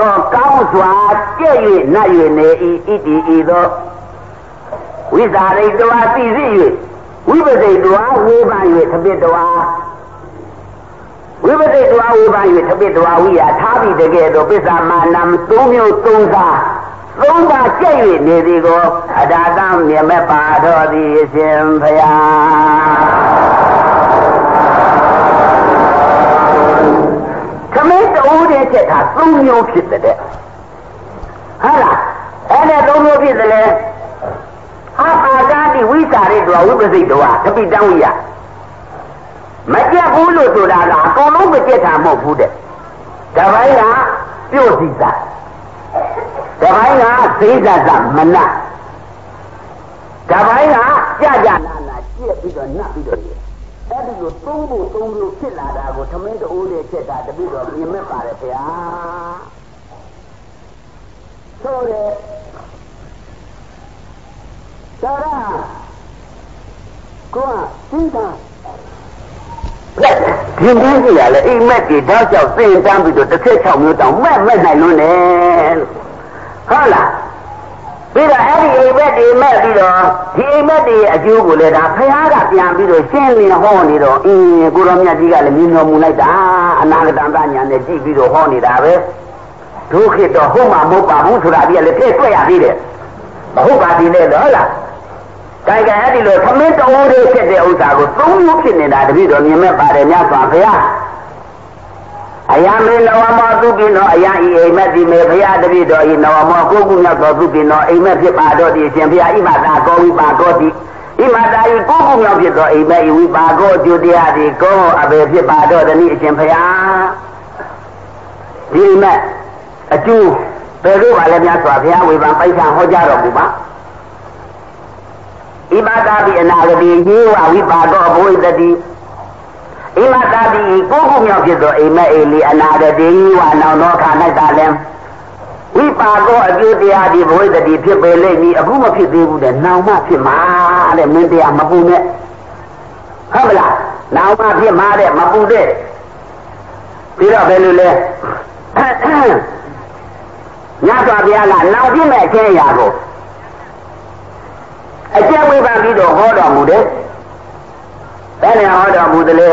ကောကောင်းစွာကြဲ့၍နတ်၍နေဤဣတိဤသောဝိဇာရိတဝါသိသိ၍ဝိပစိတဝါဝေဘာ၍သပိတဝါဝိပစိတဝါဝေဘာ၍သပိတဝါဝိယထားပြီးတကယ်တော့ပစ္စာမာနံသုံးမျိုးသုံးစားသုံးပါးကြဲ့၍နေသည်ကိုအတာတံမြမပါတော်သည်အရှင်ဖျား တူတဲ့ချက်ထားသုံးမျိုးဖြစ်တဲ့ဟုတ်လားအဲ့ဒါသုံးမျိုးဖြစ်တယ်လေအာအာကာတိဝိစာရိတောဝိပစိတောတပိတံဝိယမကြက်ဘူးလို့ဆိုတာကအကုန်လုံးမကြက်တာမဟုတ်ဘူးတဲ့တပိုင်းကပြုတ်စီစာတပိုင်းကသိဇဇမနတပိုင်းကကြကြနာနာကြက်ပြီးတော့နတ်ပြီးတော့ အဲ့ဒီလိုသုံးဖို့သုံးလို့ဖြစ်လာတာကိုသမင်းတူတဲ့ချက်တာတပိတော့ပြင်မဲ့ပါတယ်ဗျာဆိုတဲ့ဒါရကိုကသိတာဒီမင်းကြီးကလည်းအိမ်မက်ကြီးတောက်လျှောက်သင်တန်းပြီးတော့တစ်ချက်6မျိုးတောင်မက်မက်နိုင်လို့နဲ့ဟုတ်လား ပြီးတော့အဲ့ဒီအိမ်မက်တွေမက်ပြီးတော့ဒီအိမ်မက်တွေအကျိုးကိုလည်းဒါဖះကပြန်ပြီးတော့ရှင်းလင်းဟောနေတော့အင်းကိုရောမြတ်ကြီးကလည်းမြင်တော်မူလိုက်တာအနာဂတန်တညာနဲ့ကြည့်ပြီးတော့ဟောနေတာပဲဒုက္ခတော့ဟုတ်မှာမဟုတ်ပါဘူးဆိုတာဒီကလည်းထည့်တွေ့ရသေးတယ်မဟုတ်ပါသေးနဲ့တော့လားတိုင်ကအဲ့ဒီလိုသမင်းတိုးလေးဖြစ်တဲ့ဥစ္စာကိုသုံးမျိုးဖြစ်နေတာတပည့်တော်မြင်မဲ့ပါတယ်မြတ်စွာဘုရား အယံမေနဝမောသူပိနောအယံဤအိမ်မက်ဒီမေဘုရားတပည့်တော်ဤနဝမောကိုကုမြတ်သောသူပိနောအိမ်မက်ဖြစ်ပါတော့ဒီရှင်ဘုရားဣမတာကောဝိပါကောတိဣမတာဤကိုကုမြောက်ဖြစ်သောအိမ်မက်ဤဝိပါကောအကျိုးတရားဒီကောအဘေဖြစ်ပါတော့သည်အရှင်ဘုရားဒီအိမ်မက်အကျိုးဘယ်လိုပါလဲမြတ်စွာဘုရားဝေဖန်ပိုက်ဆံဟောကြားတော်မူပါဣမတာပိအနာဂတိယေဝဝိပါကောဘဝိတတိ ဣမတာပိကိုခုမြောက်ဖြစ်သောအိမက်အေလီအနာဂတိဝနောင်သောခါ၌သာလဲဝိပါကောအကျိုးတရားဒီဘဝိတတိဖြစ်ပေလိမ့်မည်အခုမဖြစ်သေးဘူးတဲ့နောင်မှဖြစ်မှာတဲ့မင်းတရားမပူနဲ့ဟုတ်မလားနောင်မှဖြစ်မှာတဲ့မပူတဲ့ပြီးတော့ဘယ်လိုလဲညစွာဘုရားကနောင်ပြည့်မဲ့အချင်းအရာကိုအကျက်ဝိပန်ပြီးတော့ဟောတော်မူတယ်ဘယ်နဲ့ဟောတော်မူသလဲ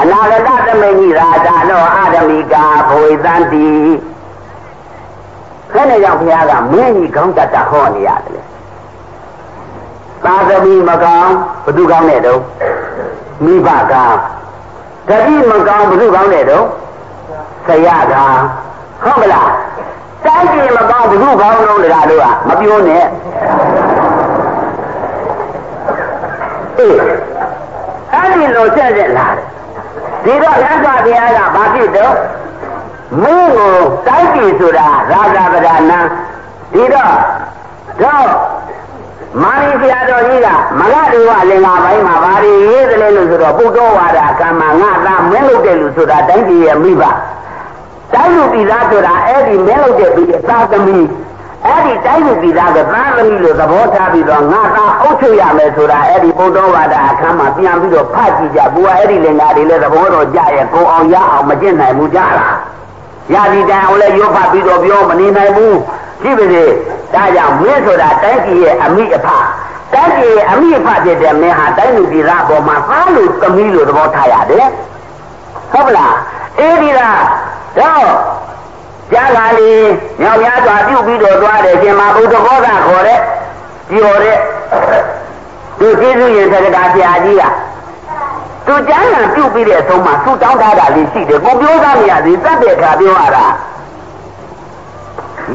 အနာဂတသမိန်ကြီးရာဇာနောအာဓမိကာဘဝေသန္တိခနဲ့ကြောင့်ဘုရားကမင်းကြီးကောင်းတတ်တာဟောနေရတယ်သာသမီမကောင်းဘသူကောင်းတဲ့တုံးမိဘကောင်းတတိမကောင်းဘသူကောင်းတဲ့တုံးဆရာကောင်းဟုတ်မလားတိုင်းပြည်မကောင်းဘသူကောင်းလို့လားတို့ကမပြောနဲ့အေးအဲ့ဒီလိုဆက်ဆက်လာတယ် ဒီတော့ရသဘုရားကဘာဖြစ်တော့မင်းကိုတိုက်ပြီဆိုတာရာဇဗဒနာဒီတော့တော့မာရီဆရာတော်ကြီးကမဂဒေဝလင်္ကာပိုင်းမှာဘာတွေရေးတယ်လဲလို့ဆိုတော့ပုဒ္ဓဝါဒကမ္မငါသားမင်းလုပ်တယ်လို့ဆိုတာတိုက်ပြီရဲ့မိဘတိုက်လူပြည်သားဆိုတာအဲ့ဒီမင်းလုပ်တဲ့ပြည်သာသမီ အဲ့ဒီတိုင်းလူပြည်သားကသာသမီလို့သဘောထားပြီးတော့ငါသားအုပ်ချုပ်ရမယ်ဆိုတာအဲ့ဒီပုဒ္ဓဝါဒအခမ်းမှာပြန်ပြီးတော့ဖတ်ကြည့်ကြဘူးကအဲ့ဒီလင်္ကာတွေလည်းသဘောတော်ကြရဲ့ကိုအောင်ရအောင်မကျင့်နိုင်ဘူးကြလားရဒီတိုင်အောင်လည်းရုပ်ဖတ်ပြီးတော့ပြောမနေနိုင်ဘူးကြည့်ပါစေဒါကြောင့်မင်းဆိုတာတိုင်းပြည်ရဲ့အမိအဖတိုင်းပြည်ရဲ့အမိအဖဖြစ်တဲ့မင်းဟာတိုင်းလူပြည်သားအပေါ်မှာသားလို့သမီးလို့သဘောထားရတယ်ဟုတ်ပလားအေးဒီလားတော့ ကြားလာလေမြောက်များစွာပြုပြီးတော့သွားတယ်ရှင်မဘုဒ္ဓဘောကခေါ်တဲ့ပြောတဲ့သူကျေးဇူးရင်သက္ကတာဆရာကြီးကသူကျမ်းဂန်ပြုပြီးတဲ့အဆုံးမှာသူတောင်းထားတာလေးရှိတယ်ကိုပြောသားမရသေးတတ်တဲ့အခါပြောရတာ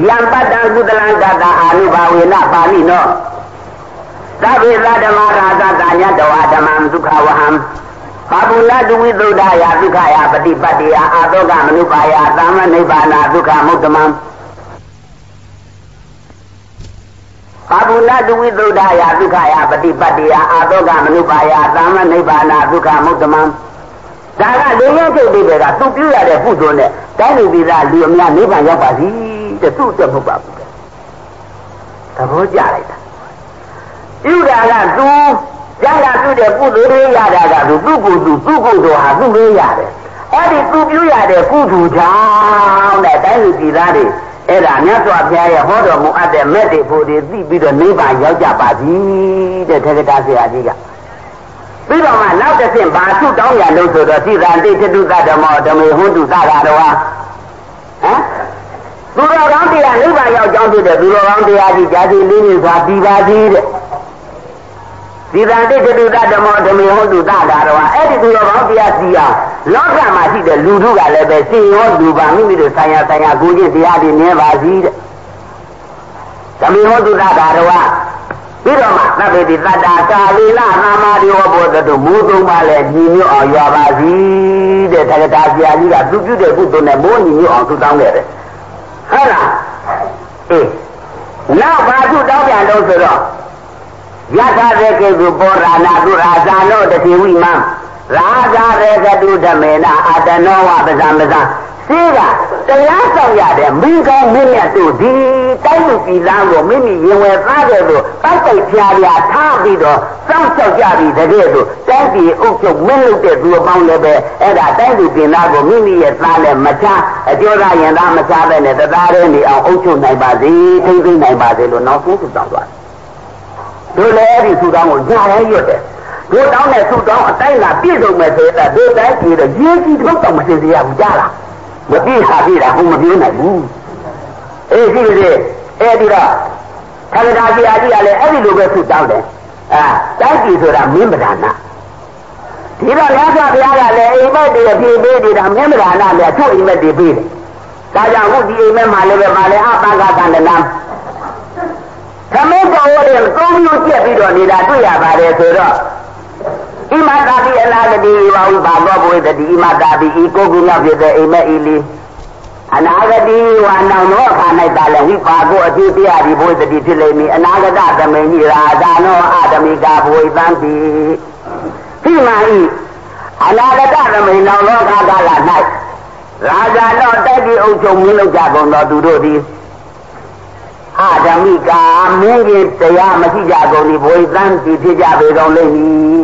ယံပတ္တကုတလံကတာအာနုဘာဝေနပါဠိနောသဗ္ဗေသဓမ္မရာဇတာညတဝဓမ္မံဒုက္ခဝဟံ ဘာပုလတုဝိသုဒ္ဓယာဒုက္ခယာပฏิပတ်တိယအာသောကမနုပါယသမ္မနိဗ္ဗာနာဒုက္ခမုဒ္ဓမံဘာပုလတုဝိသုဒ္ဓယာဒုက္ခယာပฏิပတ်တိယအာသောကမနုပါယသမ္မနိဗ္ဗာနာဒုက္ခမုဒ္ဓမံဒါကလူရင်းချုပ်တွေကသူပြုရတဲ့ပုဇွန်နဲ့တိုင်းလူပြည်သားလူအများနိဗ္ဗာန်ရောက်ပါစီတဲ့သူ့အတွက်မဟုတ်ပါဘူးသဘောကျလိုက်တာပြုတာကသူ ကျန်တာပြုတဲ့ကုသိုလ်တွေရတာကသူသူ့ကိုယ်သူသူ့ကိုယ်တော်ဟာသူ့လေးရတယ်အဲ့ဒီသူပြုရတဲ့ကုသိုလ်ကြောင့်တဲ့တိုင်းလူပြည်သားတွေအဲ့ဒါမြတ်စွာဘုရားရဲ့ဟောတော်မူအပ်တဲ့မက်တွေဖို့တွေသိပြီးတော့နိဗ္ဗာန်ရောက်ကြပါပြီတဲ့ထေရတာဆရာကြီးကပြီးတော့မှနောက်တစ်ဆင့်ဘာဆုတောင်းရလို့ဆိုတော့သီတာတိတတုတဓမ္မောဓမေဟွန်းတုသတာတော်ဟာဟမ်သူတော်ကောင်းတရားနိဗ္ဗာန်ရောက်ကြောင်းဖြစ်တဲ့သူတော်ကောင်းတရားကြီးကြာစီလေးမျိုးစွာပြီးပါသည်တဲ့ ဒီတန်တိတတုတဓမ္မောဓမေဟွန်းတုသတာတော်ဟာအဲ့ဒီသူတော်ကောင်းတရားစီအောင်လောကမှာရှိတဲ့လူထုကလည်းပဲစေရောလူပါမိမိတို့ဆိုင်ရာဆိုင်ရာကိုကျင့်တရားတွေနည်းပါစီတဲ့ဓမေဟွန်းတုသတာတော်ဟာပြီးတော့မှသဗ္ဗေတိတတ္တာကာလီလာနာမရိဝဘောတတို့မူသုံးပါလဲညီညွတ်အောင်ရွာပါစီတဲ့တက္ကတာဆရာကြီးကသူပြုတဲ့ကုသိုလ်နဲ့မိုးညီညွတ်အောင်သူတောင်းခဲ့တယ်ဟုတ်လားအေးနောက်ဘာသူတောင်းပြန်လို့ဆိုတော့ ယထာရေကေကုပောရာနာတုရာဇာနောတတိဝိမံရာဇာရေကတုဓမေနအာတနောဝပဇံပဇံစေးကတရားဆောင်ရတဲ့မိကောင်းမင်းမြတ်တို့ဒီတိုင်းလူပြည်သားကိုမိမိရင်ဝယ်သားတယ်လို့ပိုက်ပိုက်ဖြာဖြာထားပြီးတော့စောင့်ရှောက်ကြပြီးတကယ်ဆိုတိုင်းပြည်အုပ်ချုပ်မင်းလုပ်တဲ့သူအပေါင်းလည်းပဲအဲ့ဒါတိုင်းလူပြည်သားကိုမိမိရဲ့သားနဲ့မချအကျော်သားရင်သားမချပဲနဲ့တသားတည်းနေအောင်အုပ်ချုပ်နိုင်ပါစေထိမ့်သိမ့်နိုင်ပါစေလို့နောက်ဆုံးဆုတောင်းသွားတယ် တို့လည်းအဲ့ဒီဆုတောင်းကိုညာရဲရွတ်တယ်တို့တောင်းတဲ့ဆုတောင်းအတိုင်းကပြည့်စုံမယ်ဆိုရင်တို့တိုင်းပြည်တော့ရေးကြီးထုတ်တော့မစင်စေရဘူးကြားလားမပြည့်ဟာပြည့်တာဘုံမပြေးနိုင်ဘူးအေးရှိလေအဲ့ဒီတော့ထာဂတာဆရာကြီးကလည်းအဲ့ဒီလိုပဲဆုတောင်းတယ်အာတိုက်ကြည့်ဆိုတာမင်းပဒါနာဒီတော့မြတ်စွာဘုရားကလည်းအိမ်မက်တွေဖြည့်ပေးနေတာမင်းပဒါနာလည်းသူ့အိမ်မက်တွေပေးတယ်ဒါကြောင့်ခုဒီအိမ်မက်မှာလည်းပဲမှာလည်းအပန်းကတန်တနာ သမင်းတော်ရဲ့သုံးမျိုးကျက်ပြီးတော့နေတာတွေ့ရပါတယ်ဆိုတော့ဣမတာပိအနာဂတိဝဝိပါသောဘဝတတိဣမတာပိဤကိုကုမြောက်ဖြစ်တဲ့အိမ်မက်ဤလီအနာဂတိဝါနောင်သောအခါ၌တာလည်းဝိပါကိုအဖြစ်တရားဒီဘဝတတိဖြစ်လိမ့်မည်အနာဂတသမိန်ဤရာဇာနောအတမိကာဘဝတံတိဒီမှာဤအနာဂတသမိန်နောင်သောအခါကာလ၌ရာဇာနောတိုက်ပြီးအုပ်ချုပ်မင်းလုပ်ကြကုန်သောသူတို့သည် အာဓမိကာမင်းကြီးတရားမရှိကြကုန်ဒီဘဝတံတိဖြစ်ကြပေကုန်လိမ့်မည်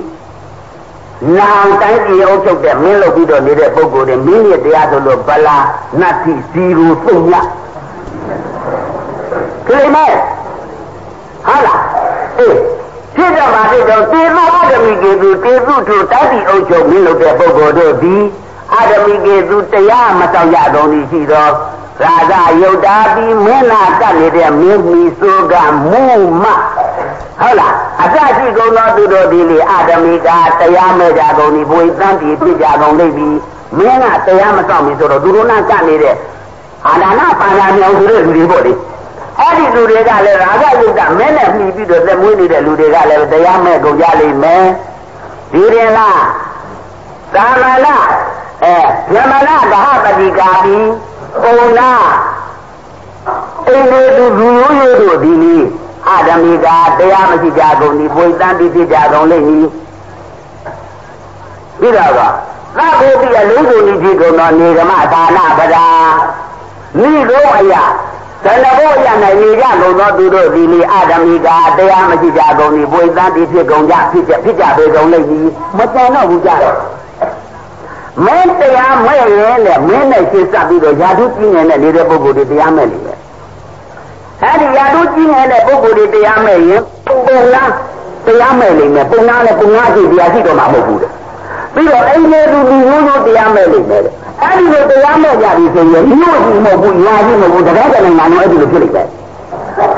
နောင်တိုင်းပြည်အုပ်ချုပ်တဲ့မင်းလုပ်ပြီးတော့နေတဲ့ပုဂ္ဂိုလ်တွေမင်းရဲ့တရားဆိုလို့ဗလာနတ်တိဇီရူသုံးညကိလေမဲဟာလားအေးဖြစ်တော့ပါဖြစ်တော့တေမအဒမိကေသူတေသူထုတိုင်းပြည်အုပ်ချုပ်မင်းလုပ်တဲ့ပုဂ္ဂိုလ်တို့ဒီအဒမိကေသူတရားမဆောင်ရကုန်သည်ရှိတော့ ရာဇယုတ်တာပြီးမင်းနာကပ်နေတဲ့မင်းမီဆိုကမူမဟုတ်လားအတရှိကုန်သောသူတို့ဒီလေအာဓမိကတရားမဲ့ကြကုန်ဒီဘွေသံတီပြကြကုန်လိမ့်ပြီမင်းကတရားမဆောင်ပြီဆိုတော့သူတို့နာကနေတဲ့အာဒါနာပါဏာမြောင်ဆိုတဲ့လူတွေပေါ့လေအဲ့ဒီလူတွေကလည်းရာဂယုတ်တမဲနဲ့မှီပြီးတော့သက်မွေးနေတဲ့လူတွေကလည်းတရားမဲ့ကုန်ကြလိမ့်မယ်ဒီရင်လားသာမဏအဲယမနာဒဟပတိကာပိ ပုံနာအိန္ဒိသူလူရိုးရိုးတို့ဒီနည်းအဓမိကတရားမရှိကြကုန်ဒီပွေတန်းပြီးဖြစ်ကြကုန်လိမ့်မည်ပြီးတော့ကသဗ္ဗေတိအလုံးစုံဤဖြစ်ကုန်သောနေကမဒါနပဒါမိတို့အရာဇဏဘောရ၌နေကြကုန်သောသူတို့ဒီလေအဓမိကတရားမရှိကြကုန်ဒီပွေတန်းပြီးဖြစ်ကုန်ကြဖြစ်ကြဖြစ်ကြပေကုန်လိမ့်မည်မတန်တော့ဘူးကြတော့ မင်းတရားမဲ့ရင်လည်းမင်းနဲ့ရှင်းစပ်ပြီးတော့ယာတုကြီးငယ်နဲ့နေတဲ့ပုဂ္ဂိုလ်တွေတရားမဲ့နေတယ်အဲ့ဒီယာတုကြီးငယ်တဲ့ပုဂ္ဂိုလ်တွေတရားမဲ့ရင်ပုံလားတရားမဲ့လိမ့်မယ်ပုံလားလည်းပုံလားရှိတရားရှိတော့မှာမဟုတ်ဘူးတဲ့ပြီးတော့အိမ်လေးသူလူရိုးရိုးတရားမဲ့လိမ့်မယ်တဲ့အဲ့ဒီလိုတရားမဲ့ကြပြီဆိုရင်မြို့ရှိမဟုတ်ဘူးညာရှိမဟုတ်ဘူးတကယ်တည်းနိုင်ငံတော့အဲ့ဒီလိုဖြစ်လိမ့်မယ်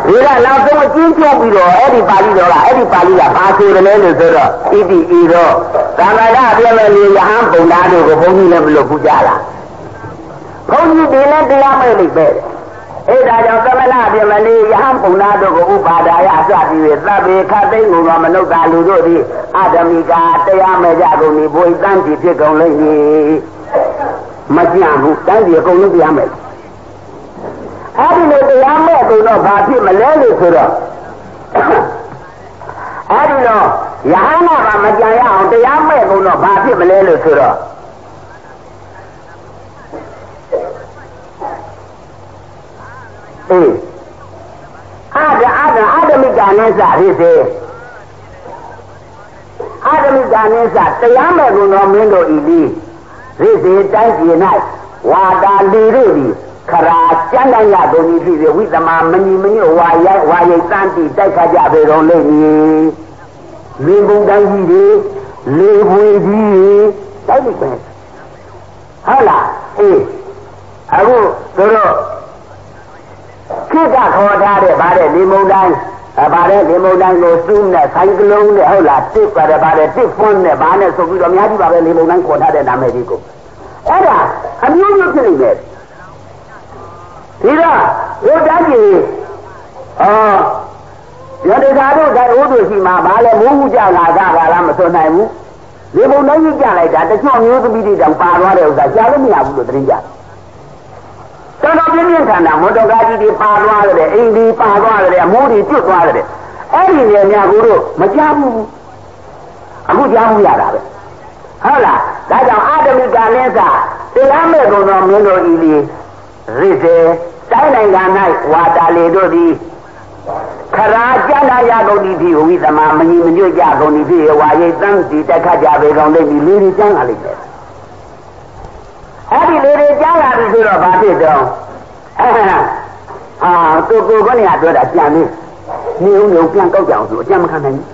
ဒီကနောက်ဆုံးအကျဉ်းချုပ်ပြီးတော့အဲ့ဒီပါဠိတော်ကအဲ့ဒီပါဠိကဘာဆိုတယ်လဲလို့ဆိုတော့ဣတိဤတော့သာမဏေပြည့်မဲ့လေယဟန်ပုံသားတို့ကိုဘုန်းကြီးလည်းမလို့ဘူးကြလားဘုန်းကြီးဒီလည်းတရားမဲ့လိမ့်ပဲအဲ့ဒါကြောင့်သမဏပြမလေးယဟန်ပုံနာတို့ကိုဥပါဒါယအစပြီးသဗ္ဗေခသိငုံကမနုဿာလူတို့သည်အဓမိကာတရားမဲ့ကြကုန်ဒီဘွေတန်းကြည့်ဖြစ်ကုန်လိမ့်မည်မကြံဘူးတန်းကြည့်အကုန်လုံးတရားမဲ့ အဲ့ဒီလိုတရားမဲ့ကုန်တော့ဘာဖြစ်မလဲလို့ဆိုတော့အဲ့ဒီတော့ယဟန်ကမကြံရအောင်တရားမဲ့ကုန်တော့ဘာဖြစ်မလဲလို့ဆိုတော့အေးအာဒအာဒအာဒမိကနဲ့စရစ်သေးအာဒမိကနဲ့စတရားမဲ့ကုန်တော်မင်းတို့ဤလီရစ်သေးတိုင်းပြည်၌ဝါတာလီတို့သည် ခရာကျမ်းတမ်းရကုန်ပြီဖြစ်ပြီးဝိသမမဏိမညွဝါရိုက်ဝါရိတ်တန်းတီတိုက်ခတ်ကြပေတော်လိမ့်မည်လင်းပုံတိုင်းကြီးတွေလေပွေကြီးတိုက်လိုက်ပဲဟုတ်လားအေးအခုတို့တော့ခိကခေါ်ထားတဲ့ဗါတဲ့လေမုန်တိုင်းအဲဗါတဲ့လေမုန်တိုင်းကိုစူးနဲ့ဆိုင်ကလုံးနဲ့ဟုတ်လားတစ်ပါတယ်ဗါတဲ့တစ်ဖွန်းနဲ့ဗါနဲ့ဆိုပြီးတော့အများကြီးပါပဲလေမုန်တိုင်းခေါ်ထားတဲ့နာမည်ကြီးကိုအဲ့ဒါအမျိုးမျိုးဖြစ်နေတယ် ဒီတော့ဘုရားကြီးအော်ရတ္တဓာတို့ဓာတ်ဥဒ္ဓရှိမှာဘာလဲမိုးမှုကြလာကြပါလားမစွန်နိုင်ဘူးလေပုံတိုင်းကြီးကြလိုက်တာတချို့မျိုးသမီးတွေတောင်ပါသွားတဲ့ဥစ္စာကြားလို့မရဘူးလို့သတင်းကြတော်တော်ပြင်းပြင်းထန်ထန်မော်တော်ကားကြီးတွေပါသွားတယ်အိမ်ဒီပါသွားတယ်အမိုးတွေကျွတ်သွားတယ်အဲ့ဒီနေများကိုတို့မကြားဘူးအခုကြားမှုရတာပဲဟုတ်လားဒါကြောင့်အာတမိကလည်းသာတရားမဲ့ကုန်တော်မင်းတို့ဤလီရစ်စေ တိုင်းနိုင်ငံ၌ဝါတာလေတို့သည်ခရာကျမ်းသာရကုန်သည်ဖြစ်ဝိသမမညီမညွတ်ကြကုန်သည်ဖြစ်ဝါရိတ်တန်းစီတက်ခတ်ကြပေကုန်လိမ့်မည်လူတွေကျမ်းလာလိမ့်မယ်အဲ့ဒီလူတွေကျမ်းလာပြီဆိုတော့ဘာဖြစ်တော့အာကိုကိုကနေရပြောတာပြန်နေနေဦးနေဦးပြန်ကောက်ကြအောင်ဆိုအကျမ်းမခံနိုင်ဘူး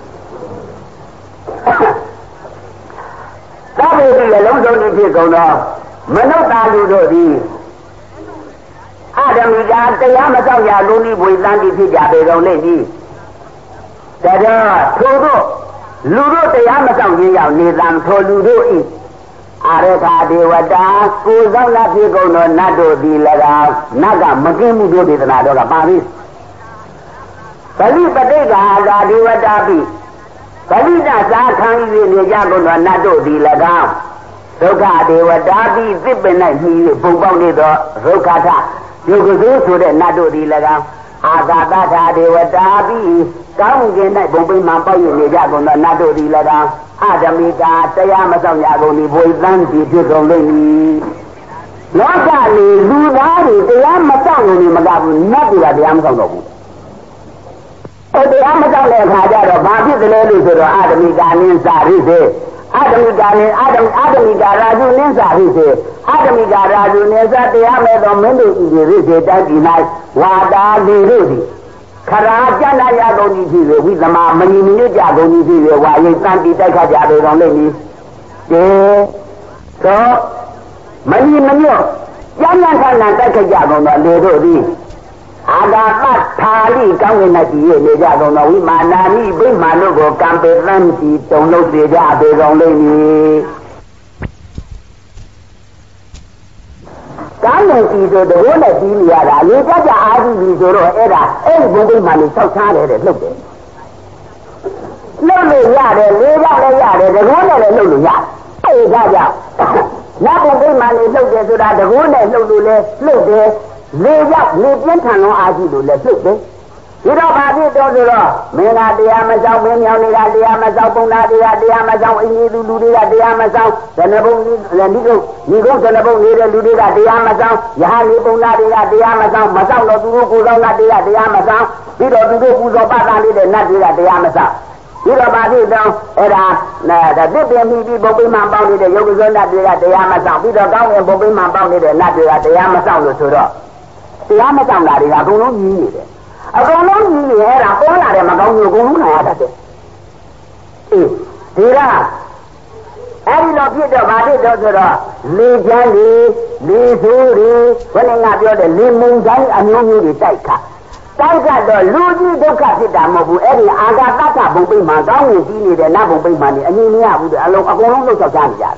သာဝေတိရဲ့လုံးစုံဖြစ်ကုန်တော့မနုဿာလူတို့သည် အဓမ္မိကတရားမကြောက်ရလုံးဤဘွေတန်းတိဖြစ်ကြပေကုန်လိမ့်မည်ဒါတော့ထို့သောလူတို့တရားမကြောက်ခြင်းရောက်နေသံထိုလူတို့ဤအာရခာဒေဝတာကိုယ်ဆောင်လာဖြစ်ကုန်သောနတ်တို့သည်၎င်းနတ်ကမကင်းမှုတို့ဒေသနာတော့ကပါပြီပလိပတိကာသာဒေဝတာပိပလိဒသာခံ၍နေကြကုန်သောနတ်တို့သည်၎င်း ဒုက္ခဒေဝတာပိသစ်ပင်၌မြည်၍ပုံပေါက်နေသောဒုက္ခထယုတ်ကစိုးဆိုတဲ့နတ်တို့သည်၎င်းအာသာတထာဒေဝတာပိကောင်းကင်၌ဘုံပိမှန်ပေါက်၍နေကြကုန်သောနတ်တို့သည်၎င်းအဓမိကာတရားမဆောင်ရကုန်ဒီဘွေတန်းဒီဖြစ်ကုန်လိမ့်မည်လောကလေလူသားတွေတရားမဆောင်ကုန်ဒီမကဘူးနတ်တွေကတရားမဆောင်တော့ဘူးအဲတရားမဆောင်တဲ့အခါကျတော့ဘာဖြစ်တယ်လဲလို့ဆိုတော့အဓမိကာနင်းစာရိစေ အဓမိကာနင်းအဓမအဓမိကာရာဇုနင်းစာရိစေအဓမိကာရာဇုနင်းစာတရားမဲ့သောမင်းတို့ဤရိစေတိုက်ဒီ၌ဝါတာလေတို့သည်ခရာကျန်ရကုန်ကြီးဖြစ်၍ဝိသမမဏိမညွတ်ကြကုန်ကြီးဖြစ်၍ဝါရိတ်တန်တီတိုက်ခတ်ကြပေတော်လိမ့်မည်။တေသောမဏိမညွတ်ကျန်ရခဏတိုက်ခတ်ကြကုန်သောလေတို့သည် အာဂါပထာလိကောင်းကင်၌တည်ရနေကြကုန်သောဝိမာနာမိဗိမာန်တို့ကိုကံပေသံတီတုံလို့စေကြပေတော်လိမ့်မည်။ကားရင်ဒီဆိုတဘိုးနဲ့ပြီးနေရတာရေကြကြအားကြီးပြီဆိုတော့အဲ့ဒါအဲ့ဒီဘုံဘိမှန်လေးဆောက်ချားတယ်တဲ့လှုပ်တယ်လှုပ်လို့ရတယ်လေးကလည်းရတယ်တကောနဲ့လည်းလှုပ်လို့ရတယ်အဲ့ဒါကြောင့်နတ်ဘုံဘိမှန်လေးလှုပ်တယ်ဆိုတာတကောနဲ့လှုပ်လို့လည်းလှုပ်တယ် လေးရောက်လေးပြင်းထန်လုံးအားကြီးလို့လည်းလှုပ်တယ်ဒီတော့ဘာဖြစ်တော့ဆိုတော့မင်းကတရားမဆောင်မင်းမြောင်တွေကတရားမဆောင်ပုံနာတွေကတရားမဆောင်အင်းကြီးလူလူတွေကတရားမဆောင်ဇနဘုံလည်းဒီကုန်းဒီကုန်းဇနဘုံနေတဲ့လူတွေကတရားမဆောင်ယဟန်ဒီပုံနာတွေကတရားမဆောင်မဆောင်တော့သူတို့ကိုယ်ဆောင်ကတရားတရားမဆောင်ပြီးတော့သူတို့ပူဇော်ပတာလေးတဲ့နတ်တွေကတရားမဆောင်ဒီတော့ဘာဖြစ်တော့အဲ့ဒါဒါတစ်ပင်ပြီးပြီးဘုံပိမှန်ပေါင်းနေတဲ့ယောဂဇောနတ်တွေကတရားမဆောင်ပြီးတော့ကောင်းတဲ့ဘုံပိမှန်ပေါင်းနေတဲ့နတ်တွေကတရားမဆောင်လို့ဆိုတော့ တရားမဆောင်တာတွေကအကုန်လုံးကြီးနေတယ်အကုန်လုံးကြီးနေအဲ့ဒါပေါ်လာတဲ့မကောင်းမျိုးအကုန်လုံးခံရတတ်တယ်အေးဒီကအဲ့ဒီတော့ဖြစ်တော့ဗာဖြစ်တော့ဆိုတော့လေချမ်းလေလေဆိုးတွေဘယ်နဲ့ငါပြောတယ်လေမုန်တိုင်းအမျိုးမျိုးတွေတိုက်ခါတိုက်ကတော့လူကြီးဒုက္ခဖြစ်တာမဟုတ်ဘူးအဲ့ဒီအာဂတတဘုံပိမှန်ကောင်းဝင်ပြီးနေတဲ့နတ်ဘုံပိမှန်နေအငြင်းမရဘူးတဲ့အလုံးအကုန်လုံးလှုပ်ချောက်ကြနေကြတယ်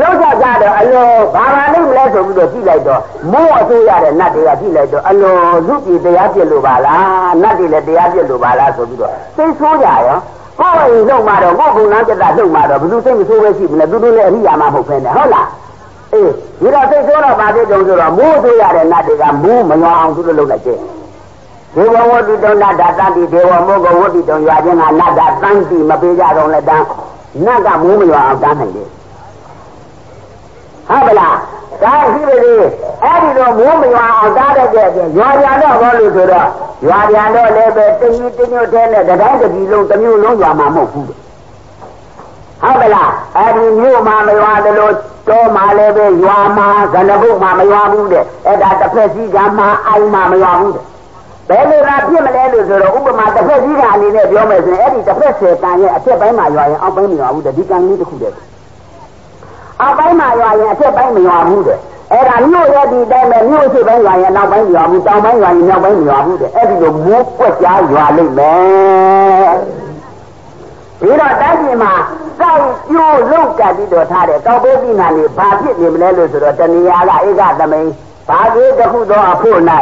လောက်ကြကြတော့အလိုဘာဘာလို့မလဲဆိုပြီးတော့ကြည့်လိုက်တော့မိုးအသေးရတဲ့နတ်တွေကကြည့်လိုက်တော့အလိုလူကြီးတရားပြစ်လို့ပါလားနတ်တွေလည်းတရားပြစ်လို့ပါလားဆိုပြီးတော့သိဆိုးကြရောကိုယ်အိမ်လုံမှာတော့ကိုယ်ကုနာပြတာလုံမှာတော့ဘယ်သူသိမဆိုးပဲရှိမလဲသူတို့လည်းအရိယာမဟုတ်ဖ ೇನೆ ဟုတ်လားအေးဒီတော့သိဆိုးတော့ဗာပြစ်တုံဆိုတော့မိုးအသေးရတဲ့နတ်တွေကမိုးမလွန်အောင်သူတို့လုံလိုက်တယ်ဒေဝဝတ္တုနတ္တတတိဒေဝမောဂဝတ္တုရာခြင်းကနတ္တတန်တိမပေးကြတော့လည်းတန်းနတ်ကမိုးမလွန်အောင်တန်းနိုင်တယ် ဟုတ်ပလားဒါရှိပါလေအဲ့ဒီတော့မိုးမရွာအောင်တားတဲ့တဲ့ရွာပြန်တော့ဘောလို့ဆိုတော့ရွာပြန်တော့လည်းပဲတကြီးတညွတ်တဲ့နဲ့တတိုင်းတကြီးလုံးတစ်မျိုးလုံးရွာမှာမဟုတ်ဘူးဟုတ်ပလားအဲ့ဒီမြို့မှာမရွာတယ်လို့တော်မှလည်းပဲရွာမှာဇနဘုတ်မှာမရွာဘူးတဲ့အဲ့ဒါတစ်ဖက်စီကမှအိုင်မှာမရွာဘူးတဲ့ဘယ်လိုသာဖြစ်မလဲလို့ဆိုတော့ဥပမာတစ်ဖက်စီကအနေနဲ့ပြောမယ်ဆိုရင်အဲ့ဒီတစ်ဖက်ဆယ်ကံရဲ့အထက်ပိုင်းမှာရွာရင်အောက်ပိုင်းမရွာဘူးတဲ့ဒီကံလေးတစ်ခုတည်း အောက်ပိုင်းမှာရွာရင်အထက်ပိုင်းမရွာဘူးတဲ့အဲ့ဒါမြို့ရဲ့ဒီတိုင်းပဲမြို့ရှိပိုင်းရွာရင်နောက်ပိုင်းရွာဘူးတောင်ပိုင်းရွာရင်မြောက်ပိုင်းရွာဘူးတဲ့အဲ့ဒီလိုမိုးကွက်ကြားရွာလိမ့်မယ်ပြီးတော့တိုင်းပြည်မှာစောက်ကျိုးလုံးကပ်ပြီးတော့ထားတဲ့တောက်ပေးပြီးနာနေဘာဖြစ်နေမလဲလို့ဆိုတော့တဏှာကဧကသမိန်ဘာကြီးတစ်ခုသောအဖို့၌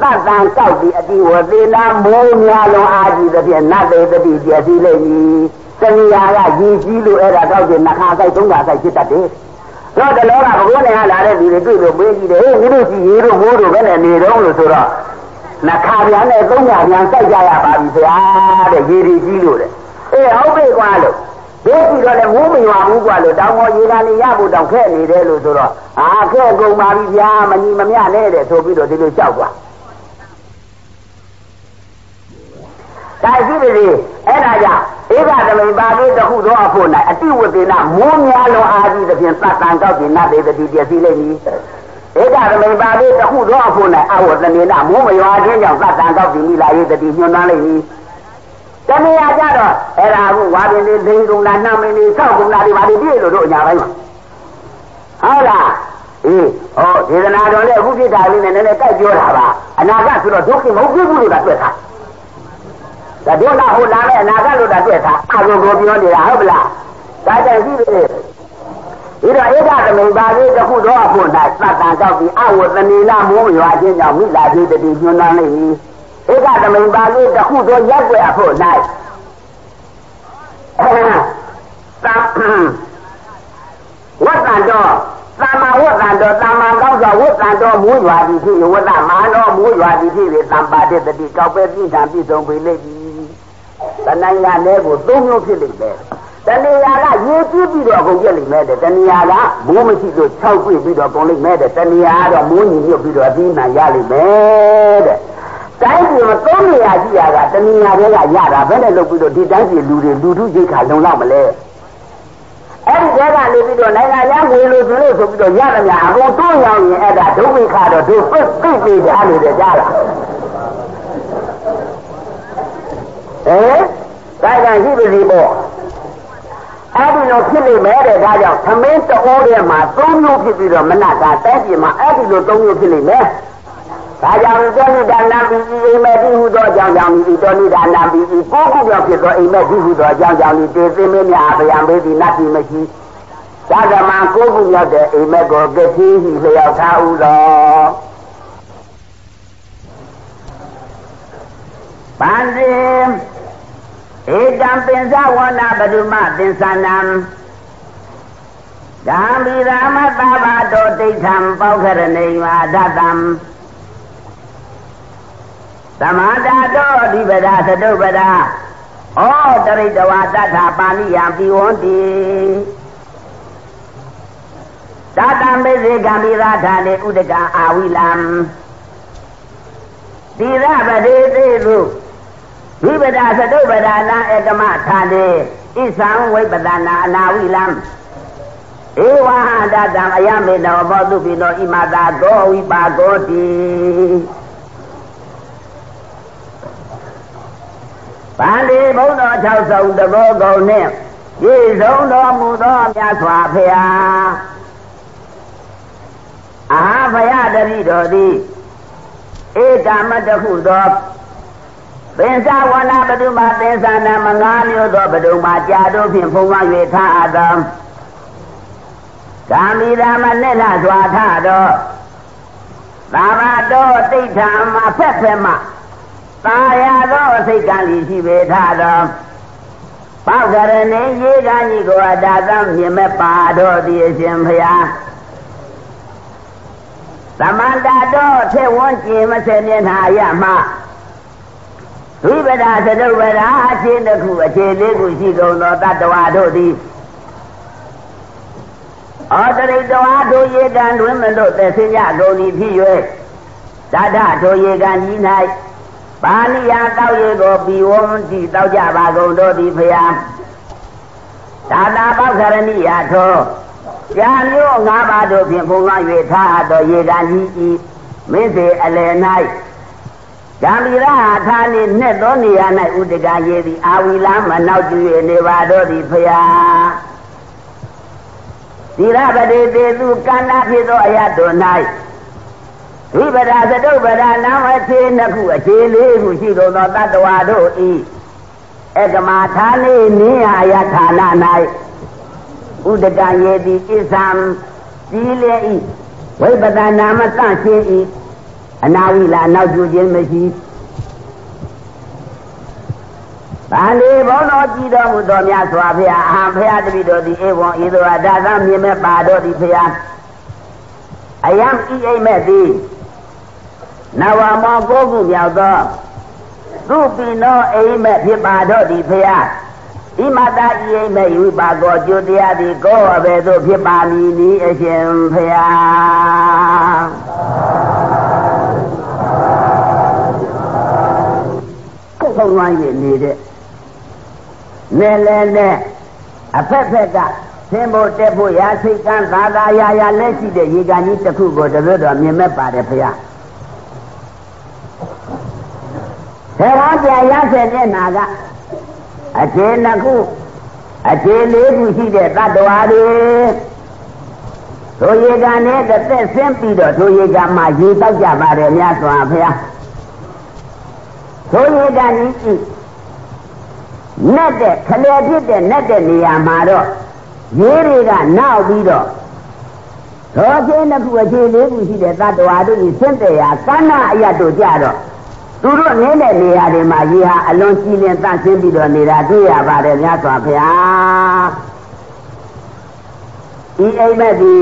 သတ်တန်ကောက်ပြီးအတိဝသေးနာမိုးများလုံးအာကြီးသဖြင့်နတ်သေးတတိပြည့်စည်လိမ့်မည် တဏှာကရည်ကြီးလို့အဲ့ဒါကောက်တဲ့နှခါဆိုင်သုံးခါဆိုင်ဖြစ်တတ်တယ်တော့တလောကဘုရားနဲ့လာတဲ့လူတွေတွေ့လို့မေးကြည့်တယ်ဟေးမင်းတို့စီရေတို့မိုးတို့ပဲနဲ့နေတော့လို့ဆိုတော့နှခါပြန်နဲ့သုံးခါပြန်စိုက်ကြရပါပြီဗျာတဲ့ရေဒီကြီးလို့တဲ့အေးဟုတ်ပြီကွာလို့ဒိဋ္ဌိတော့လည်းမိုးမရွာဘူးကွာလို့တောင်ပေါ်ရေကန်လေးရဖို့တောင်ခက်နေတယ်လို့ဆိုတော့အာခက်ကုန်ပါပြီဗျာမညီမမျှနဲ့တဲ့ဆိုပြီးတော့ဒီလိုလျှောက်သွားဒါရှိပါစေအဲ့ဒါကြောင့် ဧကသမိန်ပါတိတခုသောအဖို့၌အတိဝတေနမိုးများလုံးအာကြီးသဖြင့်သတ်တန်ကောက်ကျင်နတ်သေးတတိပြည့်စည်လိမ့်မည်ဧကသမိန်ပါတိတခုသောအဖို့၌အဝတနေနမိုးမရွာခြင်းကြောင့်သတ်တန်ကောက်ကျင်မိလာရေးတတိညွှန်သားလိမ့်မည်တနည်းအားကြတော့အဲ့ဒါအခုဝါပင်လေးလိန်ကုန်တာနှမ်းမင်းလေးဆောက်ကုန်တာဒီပါဒီပြည့်လို့တို့အညာပိုင်းမှာဟုတ်လားအေးဟောဒေသနာတော်နဲ့အခုဖြစ်တာလေးနဲ့နည်းနည်းကြိုက်ပြောတာပါအနာဂတ်ဆိုတော့ဒုက္ခမဟုတ်ဘူးလို့တာတွေ့တာ ဒါဒုက္ခဟိုလာမဲ့အနာဂတ်လို့တာတွေ့တာအကုန်ကိုပြောနေတာဟုတ်ပလားဒါကြောင့်ရှိပြီဒီတော့ဧကသမိန်ပါလေးတစ်ခုတော့အဖို့၌သတ်တန်တောက်ပြီးအဝသနေနာမိုးရွာခြင်းကြောင့်မိလာသေးတည်းညွှန်သားလိမ့်မည်ဧကသမိန်ပါလေးတစ်ခုတော့ရက်ွယ်အဖို့၌သံဝတ်တန်တော့သမ္မာဝတ်တန်တော်သမ္မာကောင်းစွာဝတ်တန်တော်မူရွာသည်ဖြစ်ဝတ်တမာနောမူရွာသည်ဖြစ်၍သံပါတိတတိကောက်ပဲပြည့်ထံပြည့်စုံပေလိမ့်မည် တဏှာနဲ့ကိုသုံးမျိုးဖြစ်လိမ့်မယ်တဏှာကရေပြည့်ပြီးတော့အကုန်ပြည့်လိမ့်မယ်တဲ့တဏှာကမိုးမရှိလို့၆ပြည့်ပြီးတော့ကုန်လိမ့်မယ်တဲ့တဏှာကတော့မိုးညီညွတ်ပြီးတော့အပြီးမှရလိမ့်မယ်တဲ့တိုင်းပြည်မှာသုံးနေရရှိရတာတဏှာတွေကရတာဘယ်နဲ့လုပ်ပြီးတော့ဒီတိုင်းပြည်လူတွေလူထုရိတ်ခါလုံလောက်မလဲအဲ့ဒီတဲကနေပြီးတော့နိုင်ငံရငွေလို့ဆိုလို့ဆိုပြီးတော့ရရမြအကုန်တိုးရောင်းရင်အဲ့ဒါဒုဝိခါတော့ဒုပိတ်ပိတ်ပြီးကြားနေတယ်ကြားလား ဟဲ့ဒါကြောင့်ရှိပါစီပေါ့အဲ့ဒီလိုဖြစ်နေမယ်တဲ့ဒါကြောင့်သမင်းတောထဲမှာသုံးမျိုးဖြစ်ပြီးတော့မနတာတဲပြည်မှာအဲ့ဒီလိုသုံးမျိုးဖြစ်နေမယ်ဒါကြောင့်တောနိဒါနာပိအိမ်မဲ့တိဟုသောအကြောင်းကြောင့်ဒီတောနိဒါနာပိကိုကိုခုပြောဖြစ်သောအိမ်မဲ့တိဟုသောအကြောင်းကြောင့်ဒီတေသိမင်းများဗျံပေးသည်နတ်ပြည်မရှိသာဓမ္မကိုခုမြောက်တဲ့အိမ်မဲ့ကိုကတိဟိလျောက်ထားဥသောပန္တိ ဧတံပင်စဝနာပဒုမသင်္သနံဓမ္မိရာမသဘာတောဒိဋ္ဌံပောက္ခရဏိဝါဒတံသမတာတောအဓိပဒသတုပဒဩတရိတဝါတထာပါဏိယံပိဝန္တိတတံမေဇေကံပိရာထာနေဥဒကအာဝိလံတိရပတိသေတု ဝိပဒသတုပဒနာဧကမထာနေဣသံဝိပဒနာအနာဝိလံဧဝဟတတံအယမေနောဘောတုပိနောဣမတာကောဝိပါကောတိဗန္ဒီဘုံတော်၆ဆောင်တဘောကုံနှင့်ပြည့်စုံတော်မူသောမြတ်စွာဘုရားအာဘယတတိတော်သည်ဧကမတခုသော ပင်စဝနာပတုမသင်္သနာမငါးမျိုးသောပဒုမာကြာတို့ဖြင့်ဖုံးမ၍ထားအပ်သောကာမိရာမနဲ့လာစွာထသောသာဘတော်တိဋ္ဌာမဖက်ဖက်မှသာယာသောစိတ်ကံဤရှိပေထသောပောက်ကရဏေရေကံကြီးကိုအတာသံမြင်မဲ့ပါတော်သည်အရှင်ဖျားသမန္တာတော်ထေဝွန်ကျင်မစေမျက်နှာရမှ ဝိပဒသတုပဒအချင်းတစ်ခုအခြေလေးခုရှိကုန်သောတတ္တဝါတို့သည်ဩတရိတဝါတို့ရေကံတွင်မလို့သက်စင်ကြကုန်သည်ဖြစ်၍တတ္ထတို့ရေကံကြီး၌ပါဠိယတောက်ရေကိုပြီးဝန်းကြည့်တောက်ကြပါကုန်တို့သည်ဖျားဒါနာပောက္ခရဏိယထောကြာမျိုးငါးပါးတို့ဖြင့်ဘုံက၍ထားအပ်သောရေကန်ကြီးဤမင်းစေအလယ်၌ ဓမ္မီရဟာထာနေနဲ့သောနေရာ၌ဥဒကရေသည်အာဝီလာမနောက်ကျ၍နေပါတော့သည်ဖျားသီရပတိတေသူကန္နာဖြစ်သောအရတို့၌ဝိပဒသတုပ္ပဒနာမအခြေနှစ်ခုအခြေလေးခုရှိကုန်သောတတ္တဝါတို့ဤအကမာထာနေနိဟာယဌာန၌ဥဒကယေတိဣသံစီလေဤဝိပဒနာမသရှင်ဤ အနာဝိလာနောက်ကျခြင်းမရှိဗန္ဒီဘုန်းတော်ကြည်တော်မူတော်မြတ်စွာဘုရားအာဖရာတပိတော်သည်ဧဝံဤသို့အဒါသမြင်မဲ့ပါတော်သည်ဘုရားအယံဤအိမ်မဲ့သည်နဝမောကိုခုမြောက်သောသူပိနောအိမ်မဲ့ဖြစ်ပါတော့သည်ဘုရားဤမတာဤအိမ်မဲ့ယူပါကောကျိုးတရားသည်ကိုယ်အဘယ်သို့ဖြစ်ပါမည်နည်းအရှင်ဘုရား ဆုံးလွှမ်း၍နေတဲ့နဲ့လဲနဲ့အဖက်ဖက်ကသင်ဖို့တက်ဖို့ရာစိတ်ကန်းသာသာရာရာလက်ရှိတဲ့ရေကန်ကြီးတစ်ခုကိုတပည့်တော်မြင်မဲ့ပါတယ်ဖရာဆေဝါပြန်ရဆက်တဲ့နာကအခြေနှစ်ခုအခြေလေးခုရှိတဲ့တ attva တွေတို့ရေကန်နဲ့တစ်သက်ဆင်းပြီးတော့တို့ရေကန်မှာရေတောက်ကြပါတယ်မြတ်စွာဘုရား တို့ရေကန်ကြီးနဲ့တဲ့ခလေဖြစ်တဲ့နဲ့တဲ့နေရာမှာတော့ရေးတွေကနောက်ပြီးတော့သောချင်းတစ်ခုအခြေလေးခုရှိတဲ့တ attva တို့ကြီးဆင့်တဲ့ရာကဏ္ဍအရတို့ကြတော့သူတို့နေတဲ့နေရာတွေမှာရေဟာအလွန်ကြည်လင်သန့်ရှင်းပြီးတော့နေတာတွေ့ရပါတယ်များစွာဘုရားဒီအိမ်မက်ဒီ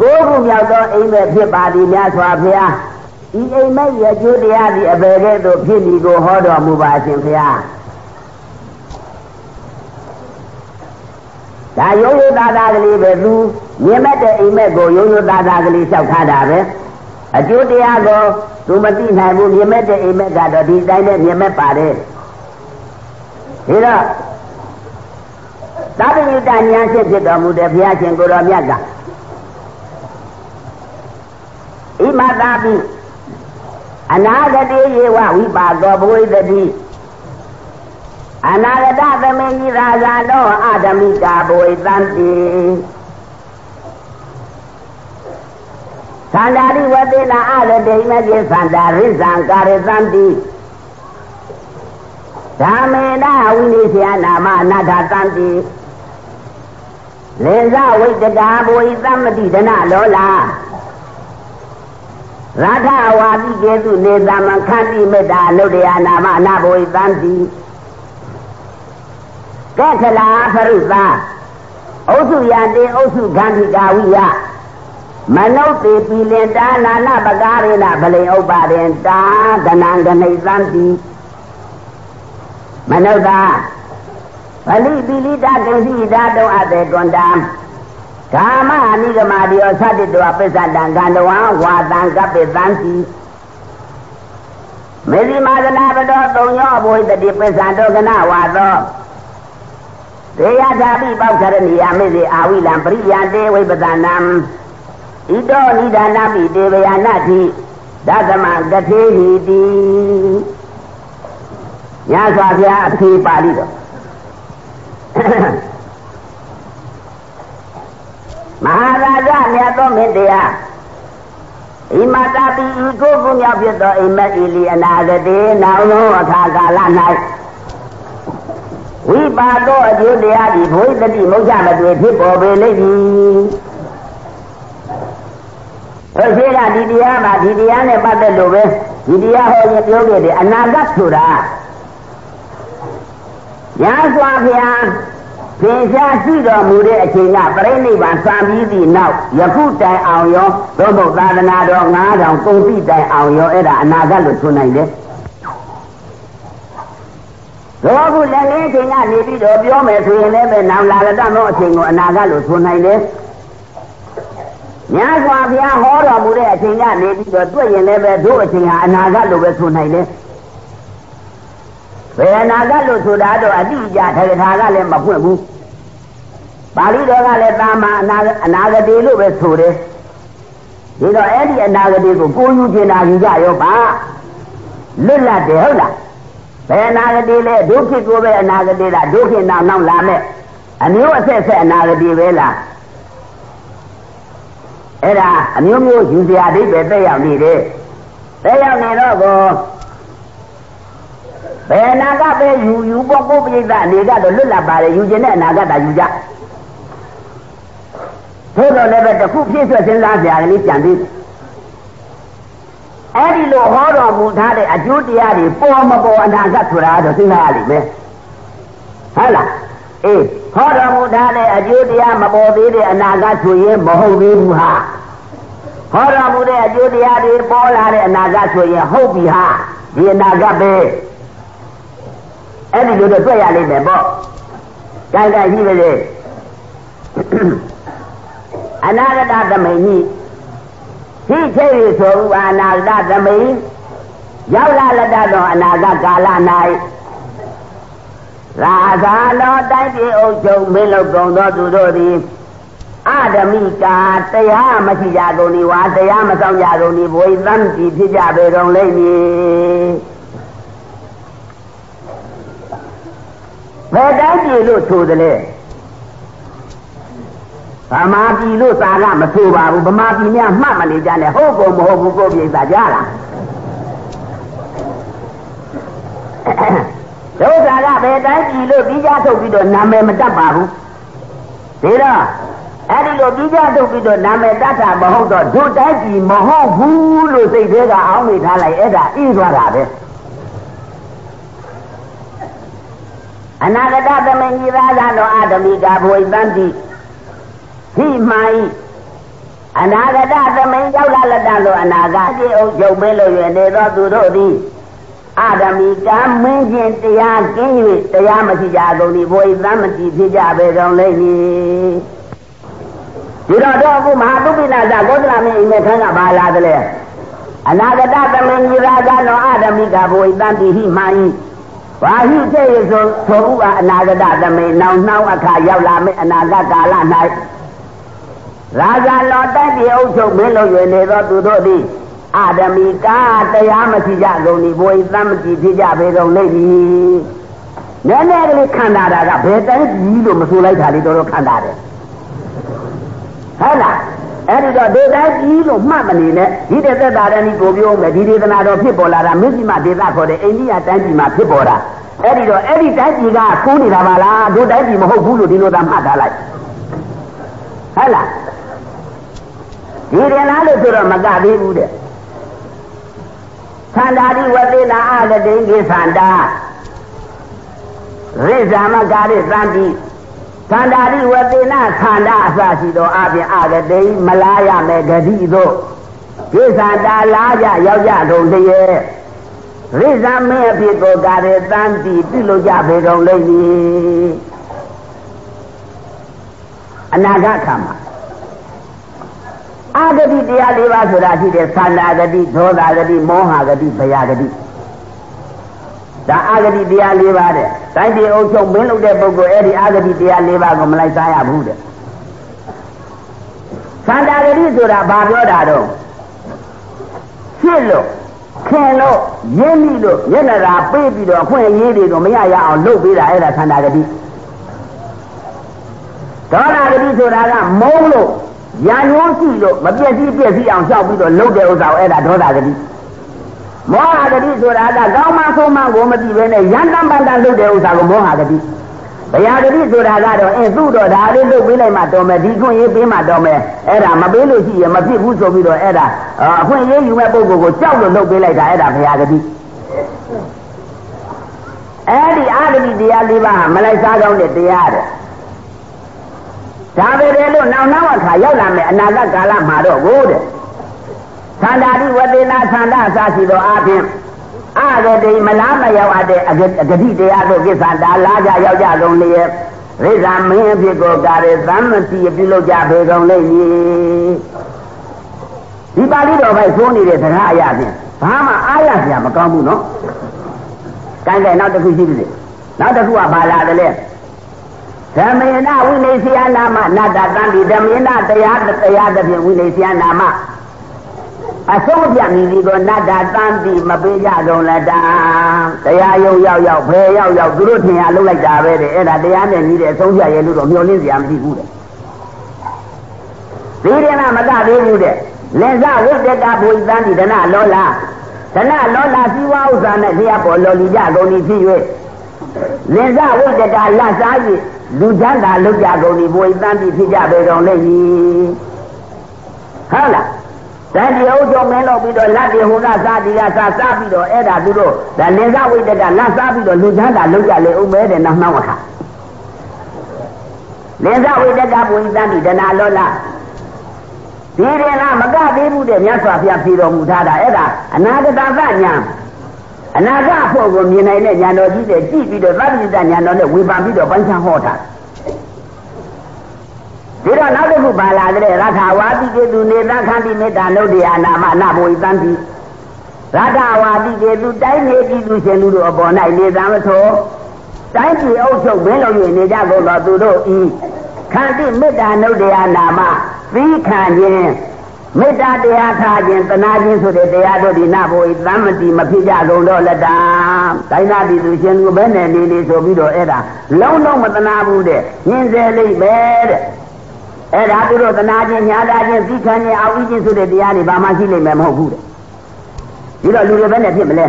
ကိုးခုမြောက်သောအိမ်မက်ဖြစ်ပါသည်များစွာဘုရား ဒီအိမ်မက်ရဲ့ကျိုးတရားဒီအပေကဲ့သို့ဖြစ်ပြီးကိုဟောတော်မူပါရှင်ဘုရားဒါရိုးရိုးသားသားကလေးပဲသူမြင်မဲ့တဲ့အိမ်မက်ကိုရိုးရိုးသားသားကလေးလျှောက်ထားတာပဲအကျိုးတရားကိုသူမသိနိုင်ဘူးမြင်မဲ့တဲ့အိမ်မက်ကတော့ဒီတိုင်းနဲ့မြင်မဲ့ပါတယ်ဒါတော့သာသနိတဉာဏ်ရှိဖြစ်တော်မူတဲ့ဘုရားရှင်ကိုတော်မြတ်ကဣမသာပိ အနာဂတိယေဝဝိပါကောဘဝိတတိအနာဂတသမင်ကြီးရာဇာတော်အာဓမိတာဘဝိတံတိသန္တာရိဝတိနာအရတိမကိသန္တာရိဇံကာရသံတိဓမ္မေနဝိနိသယနာမအနာထသံတိလေဇဝိတကာဘဝိသမ္မတိဒနာလောလာ ရထဝါတိကေတုနေသမခန္တိမေတ္တာလုတ္တယာနာမအနာဘဝိသံတိကခလာဖရုသာဩစုယတေဩစုခန္တိကာဝိယမနုဿေပီလင်တာနာနာပကာရေနဗလိဥပ္ပါရင်တာဒနံဂနိသံတိမနုဿာဗလိပိလိတာကိစီတာတောအတေကွန်တံ ကာမအနိကမာတိယောသတ္တတောပစ္စတံကန္တဝံဝါတံကပိသံတိမေဇိမာသနာပတောသုံညောဘဝိတတိပစ္စံတောကနဝါသောတေယဓာပိပောက္ခရဏီယမေဇိအာဝိလံပရိယတေဝိပဒနံဣတောနိဒာနာပိတေဝယနာတိဒသမကထေဟိတိညစွာဘုရားအဖေပါဠိတော် မဟာရာဇမြတ်သောမင်းတရားဣမတာတိဤကိုကုမြောက်ဖြစ်သောအိမက်ဤလီအနာဂတေနောက်သောအခါကာလ၌ဝိပါသောအကျိုးတရားသည်ဘုရားတိမုတ်ချမတွေ့ဖြစ်ပေါ်ပေလိမ့်မည်ဟိုရှိကဒီတရားမှာဒီတရားနဲ့ပတ်သက်လို့ပဲဒီတရားဟောရင်ပြောခဲ့တယ်အနာဂတ်ဆိုတာညာစွာဘုရား သင်ရှားရှိတော်မူတဲ့အချိန်ကပြိဋိဘံစံပြီးသည့်နောက်ယခုတိုင်အောင်ရောသို့မဟုတ်သာသနာတော်9000ကုန်ပြီတိုင်အောင်ရောအဲ့ဒါအနာဂတ်လို့ဆိုနိုင်တယ်တော့ခုလည်းလေးချိန်ကနေပြီးတော့ပြောမယ်ဆိုရင်လည်းပဲနောက်လာတဲ့တော့အချိန်ကိုအနာဂတ်လို့ဆိုနိုင်တယ်မြတ်စွာဘုရားဟောတော်မူတဲ့အချိန်ကနေပြီးတော့တွေ့ရင်လည်းပဲတို့အချိန်ဟာအနာဂတ်လို့ပဲဆိုနိုင်တယ် ဘယ်အနာဂတ်လို့ဆိုတာတော့အတိအကျထေထာကလည်းမဖွင့်ဘူးပါဠိတော်ကလည်းတာမအနာအနာဂတိလို့ပဲဆိုတယ်ဒီတော့အဲ့ဒီအနာဂတိကိုကိုယူကျင်တာယူကြရောပါလွတ်လပ်တယ်ဟုတ်လားဘယ်အနာဂတိလဲဒုက္ခကိုပဲအနာဂတိလားဒုက္ခနောက်နောက်လာမဲ့အမျိုးအဆက်ဆက်အနာဂတိပဲလားအဲ့ဒါအမျိုးမျိုးယူစရာအိပဲတက်ရောက်နေတယ်တက်ရောက်နေတော့ကို ဘယ်အနာကပဲယူယူပေါ့ကိုပြိဿအနေကတော့လွတ်လပ်ပါတယ်ယူခြင်းနဲ့အနာဂတ်တာယူကြသို့တော်လည်းပဲတခုပြည့်စွက်စဉ်းစားကြရလေးကြံသေးတယ်အဲ့ဒီလိုဟောတော်မူထားတဲ့အကျိုးတရားတွေပေါ်မပေါ်အနာဂတ်ဆိုတာတော့သိလာရလိမ့်မယ်ဟုတ်လားအေးဟောတော်မူထားတဲ့အကျိုးတရားမပေါ်သေးတဲ့အနာဂတ်ဆိုရင်မဟုတ်သေးဘူးဟာဟောတော်မူတဲ့အကျိုးတရားတွေပေါ်လာတဲ့အနာဂတ်ဆိုရင်ဟုတ်ပြီဟာဒီအနာဂတ်ပဲ အဲ့ဒီလိုတော့တွေ့ရလိမ့်မယ်ပေါ့ကြိုက်ကြိုက်ရှိပါလေအနာဂတသမိန်ကြီးဒီခေတ်ဆိုဥအနာဂတသမိန်ရောက်လာလက်တော်အနာဂတ်ကာလ၌ရာဇာတော်တိုင်းပြည်အုပ်ချုပ်မင်းလုပ်ကုန်သောသူတို့သည်အဓမိကာတရားမရှိကြကုန်ဒီဝါတရားမဆောင်ကြကုန်ဒီဘဝသံကြည်ဖြစ်ကြပေတော်လိမ့်မည် ဘယ်တိုင်းပြည်လို့ဆိုတယ်လဲဗမာပြည်လို့သာကမဆိုပါဘူးဗမာပြည်များမှတ်မနေကြနဲ့ဟုတ်ကုန်မဟုတ်ဘူးကိုပြည်သာကြလားဒုက္ခကဘယ်တိုင်းပြည်လို့ပြီးကြထုတ်ပြီးတော့နာမည်မတတ်ပါဘူးဒါတော့အဲ့ဒီလိုပြီးကြထုတ်ပြီးတော့နာမည်တတ်တာမဟုတ်တော့ဒုတိုင်းပြည်မဟုတ်ဘူးလို့စိတ်သေးကအောင်းနေထားလိုက်အဲ့ဒါအေးသွားတာပဲ အနာဂတသမင်ကြီးသားကတော့အာဓမိကဘဝိတ္တိဟိမိုင်းအနာဂတသမိန်ရောက်လာလက်တလို့အနာဂတ်အုပ်ချုပ်ပေးလို့ရနေသောသူတို့သည်အာဓမီကမင်းချင်းတရားကင်း၍တရားမရှိကြကုန်သည်ဘဝိသမတိဖြစ်ကြပေတော်လိမ့်မည်ဒီတော့တော့အခုမဟာတုပိနာဇဂေါတလမင်းအိမ်မဲ့ခန်းကဘာလာတယ်လဲအနာဂတသမင်ကြီးရာဇာနောအာဓမိကဘဝိတံတိဟိမိုင်း ဘာဟိတဲ့ရဆိုဆိုဥပါအနာဂတသမိန်နောင်နှောင်းအခါရောက်လာမယ့်အနာဂတ်ကာလ၌ရာဇာလောတတ်ဒီအုပ်ချုပ်မင်းလို့ရနေသောသူတို့သည်အာဓမီကာတရားမရှိကြကုန်ဒီဘဝသမ်းမကြည့်ဖြစ်ကြပေကုန်လိမ့်မည်နည်းနည်းကလေးခန္ဓာတာကဘယ်တိုင်းကြီးလို့မဆိုလိုက်တာလေးတော်တော်ခန္ဓာတယ်ဟုတ်လား အဲ့ဒီတော့ဒေတိုင်းကြီးလို့မှတ်မနေနဲ့ဒီတဲ့သက်တာတည်းကိုပြောမယ်ဒီဒေသနာတော်ဖြစ်ပေါ်လာတာမစ္စည်းမဒေသခေါ်တဲ့အိန္ဒိယတိုင်းပြည်မှာဖြစ်ပေါ်တာအဲ့ဒီတော့အဲ့ဒီတိုင်းပြည်ကခိုးနေတာပါလားတို့တိုင်းပြည်မဟုတ်ဘူးလို့ဒီလိုသာမှတ်ထားလိုက်ဟုတ်လားဒီရင်လားလို့ဆိုတော့မကသေးဘူးတဲ့သန္တာတိဝတိနာအလတိကိသန္တာရိဇာမကာရိသန္တိ သန္တာတိဝတိနာသန္တာအစရှိသောအပြင်အကတိမလားရမယ်ဂတိသို့ကိသန္တာလားကြရောက်ကြကုန်တည်းရိဇာမင်းအဖြစ်ကိုကာရိသန္တိပြုလုပ်ကြပေကုန်လိမ့်မည်အနာဂတ်ခါမှာအာဂတိတရား၄ပါးဆိုတာရှိတယ်သန္တာဂတိဒေါသဂတိမောဟဂတိဘယဂတိ ဒါအာဂတိတရား၄ပါးတဲ့တိုင်းပြည်အုပ်ချုပ်မင်းလုပ်တဲ့ပုဂ္ဂိုလ်အဲ့ဒီအာဂတိတရား၄ပါးကိုမလိုက်စားရဘူးတဲ့သန္တာဂတိဆိုတာဘာပြောတာတော့ဖြစ်လို့ခင်လို့ရင်းမိလို့မျက်နှာသာပေးပြီးတော့အခွင့်အရေးတွေကိုမရရအောင်လုပ်ပေးတာအဲ့ဒါသန္တာဂတိဒေါသဂတိဆိုတာကမုန်းလို့ရန်ရိုးရှိလို့မပြည့်စည်ပြည့်စည်အောင်ရှောက်ပြီးတော့လုပ်တဲ့ဥစ္စာကိုအဲ့ဒါဒေါသဂတိ မောဟဂတိဆိုတာကကောင်းမှဆုံးမှကိုမသိဘဲနဲ့ရန်တမ်းပန်တန်လုပ်တဲ့ဥစ္စာကိုမောဟဂတိဘယာဂတိဆိုတာကတော့အင်းသူ့တော့ဒါလေးလုပ်ပေးလိုက်မှတော်မယ်ဒီခွင့်ရေးပေးမှတော်မယ်အဲ့ဒါမပေးလို့ရှိရင်မဖြစ်ဘူးဆိုပြီးတော့အဲ့ဒါအခွင့်ရေးယူမဲ့ပုဂ္ဂိုလ်ကိုကြောက်လို့လုပ်ပေးလိုက်တာအဲ့ဒါဘယာဂတိအဲ့ဒီအာဂတိတရားလေးပါးမလိုက်စားကောင်းတဲ့တရားတဲ့ဒါပဲလေလို့နောက်နောက်အခါရောက်လာမယ်အနာဂတ်ကာလမှာတော့ကိုတဲ့ သန္တာတိဝတေနာသန္တာအစရှိသောအပြင်အာဂတိမလားမရောက်အပ်တဲ့အဂတိတရားတို့ကိစ္စတာလာကြရောက်ကြကုန်လျက်ရိဇာမင်းအဖြစ်ကိုကာရသမ္မတိပြုလုပ်ကြပေကုန်လိမ့်မည်ဒီပါဠိတော်ဘိုက်သိုးနေတဲ့တရားအရာဖြင့်ဘာမှအားရစရာမကောင်းဘူးနော်။ကဲကဲနောက်တစ်ခုရှိပြီလေ။နောက်တစ်ခုကဘာလာတယ်လဲ။သဓမ္မေနဝိနေစီယနာမနတ္တတံဒီဓမ္မေနတရားတရားသဖြင့်ဝိနေစီယနာမ အဆုံးပြမိဒီကိုနတ္တတံတိမပေးကြကုန်လက်တာတရားယုံရောက်ရောက်ဘယ်ရောက်ရောက်သူတို့ထင်ရလုပ်လိုက်တာပဲတဲ့အဲ့ဒါတရားနဲ့ကြီးတဲ့အဆုံးပြရဲ့လို့တော့မျောလင်းစရာမရှိဘူးတဲ့ဒီရင်ကမကသေးဘူးတဲ့လင်္ဇဝိတ္တကဘုရားတိဒနာလောလာဒနာလောလာစီဝါဥစ္စာနဲ့တရားပေါ်လော်လီကြကုန်သည်ဖြစ်၍လင်္ဇဝိတ္တကလတ်စား၍လူချမ်းသာလုပ်ကြကုန်သည်ဘုရားတိဖြစ်ကြပေတော်လိမ့်မည်ဟုတ်လား တန်ဒီအုပ်ချုပ်မင်းလို့ပြီးတော့လက်တွေဟိုကစားဒီကစားစားပြီးတော့အဲ့ဒါသူတို့ဒါလင်္ဇဝိတ္တကလက်စားပြီးတော့လူချမ်းသာလုပ်ကြလေဦးမဲတဲ့နောက်နောက်အခါလင်္ဇဝိတ္တကဘုရားတိဒနာလောလာဒီရင်ကမကသေးဘူးတဲ့မြတ်စွာဘုရားဖြေတော်မူထားတာအဲ့ဒါအနာဂတသညာအနာဂတ်ဖို့ကိုမြင်နိုင်တဲ့ဉာဏ်တော်ကြီးတဲ့ကြည့်ပြီးတော့သတ္တိတဉာဏ်တော်နဲ့ဝေဖန်ပြီးတော့ပိုင်းခြားဟောတာ ဒီတော့နောက်တစ်ခုပါလာတဲ့ရထဝါတိကေသူနေသခန္တိမေတ္တာနုဒ္ဒယာနာမနဘဝိတန်တိရထဝါတိကေသူတိုင်းနေပြည်သူရှင်လူတို့အပေါ်၌နေသံမသောတိုင်းပြည်အုပ်ချုပ်မင်းလုံး၍နေကြကုန်သောသူတို့ဤခန္တိမေတ္တာနုဒ္ဒယာနာမသီးခံခြင်းမေတ္တာတရားထားခြင်းတနာခြင်းဆိုတဲ့တရားတို့ဒီနဘိုသမ္မတိမဖြစ်ကြကုန်တော့လက်တာတိုင်းနာပြည်သူရှင်လူဘယ်နဲ့နေနေဆိုပြီးတော့အဲ့ဒါလုံးလုံးမတနာဘူးတဲ့ညင်စေလိမ့်ပဲတဲ့ အဲ့ဒါသူတို့တနာခြင်းညာတာခြင်းသီးခံခြင်းအာဝိခြင်းဆိုတဲ့တရားတွေဘာမှရှိလိမ့်မယ်မဟုတ်ဘူးတဲ့ဒီတော့လူတွေဘယ်နဲ့ဖြစ်မလဲ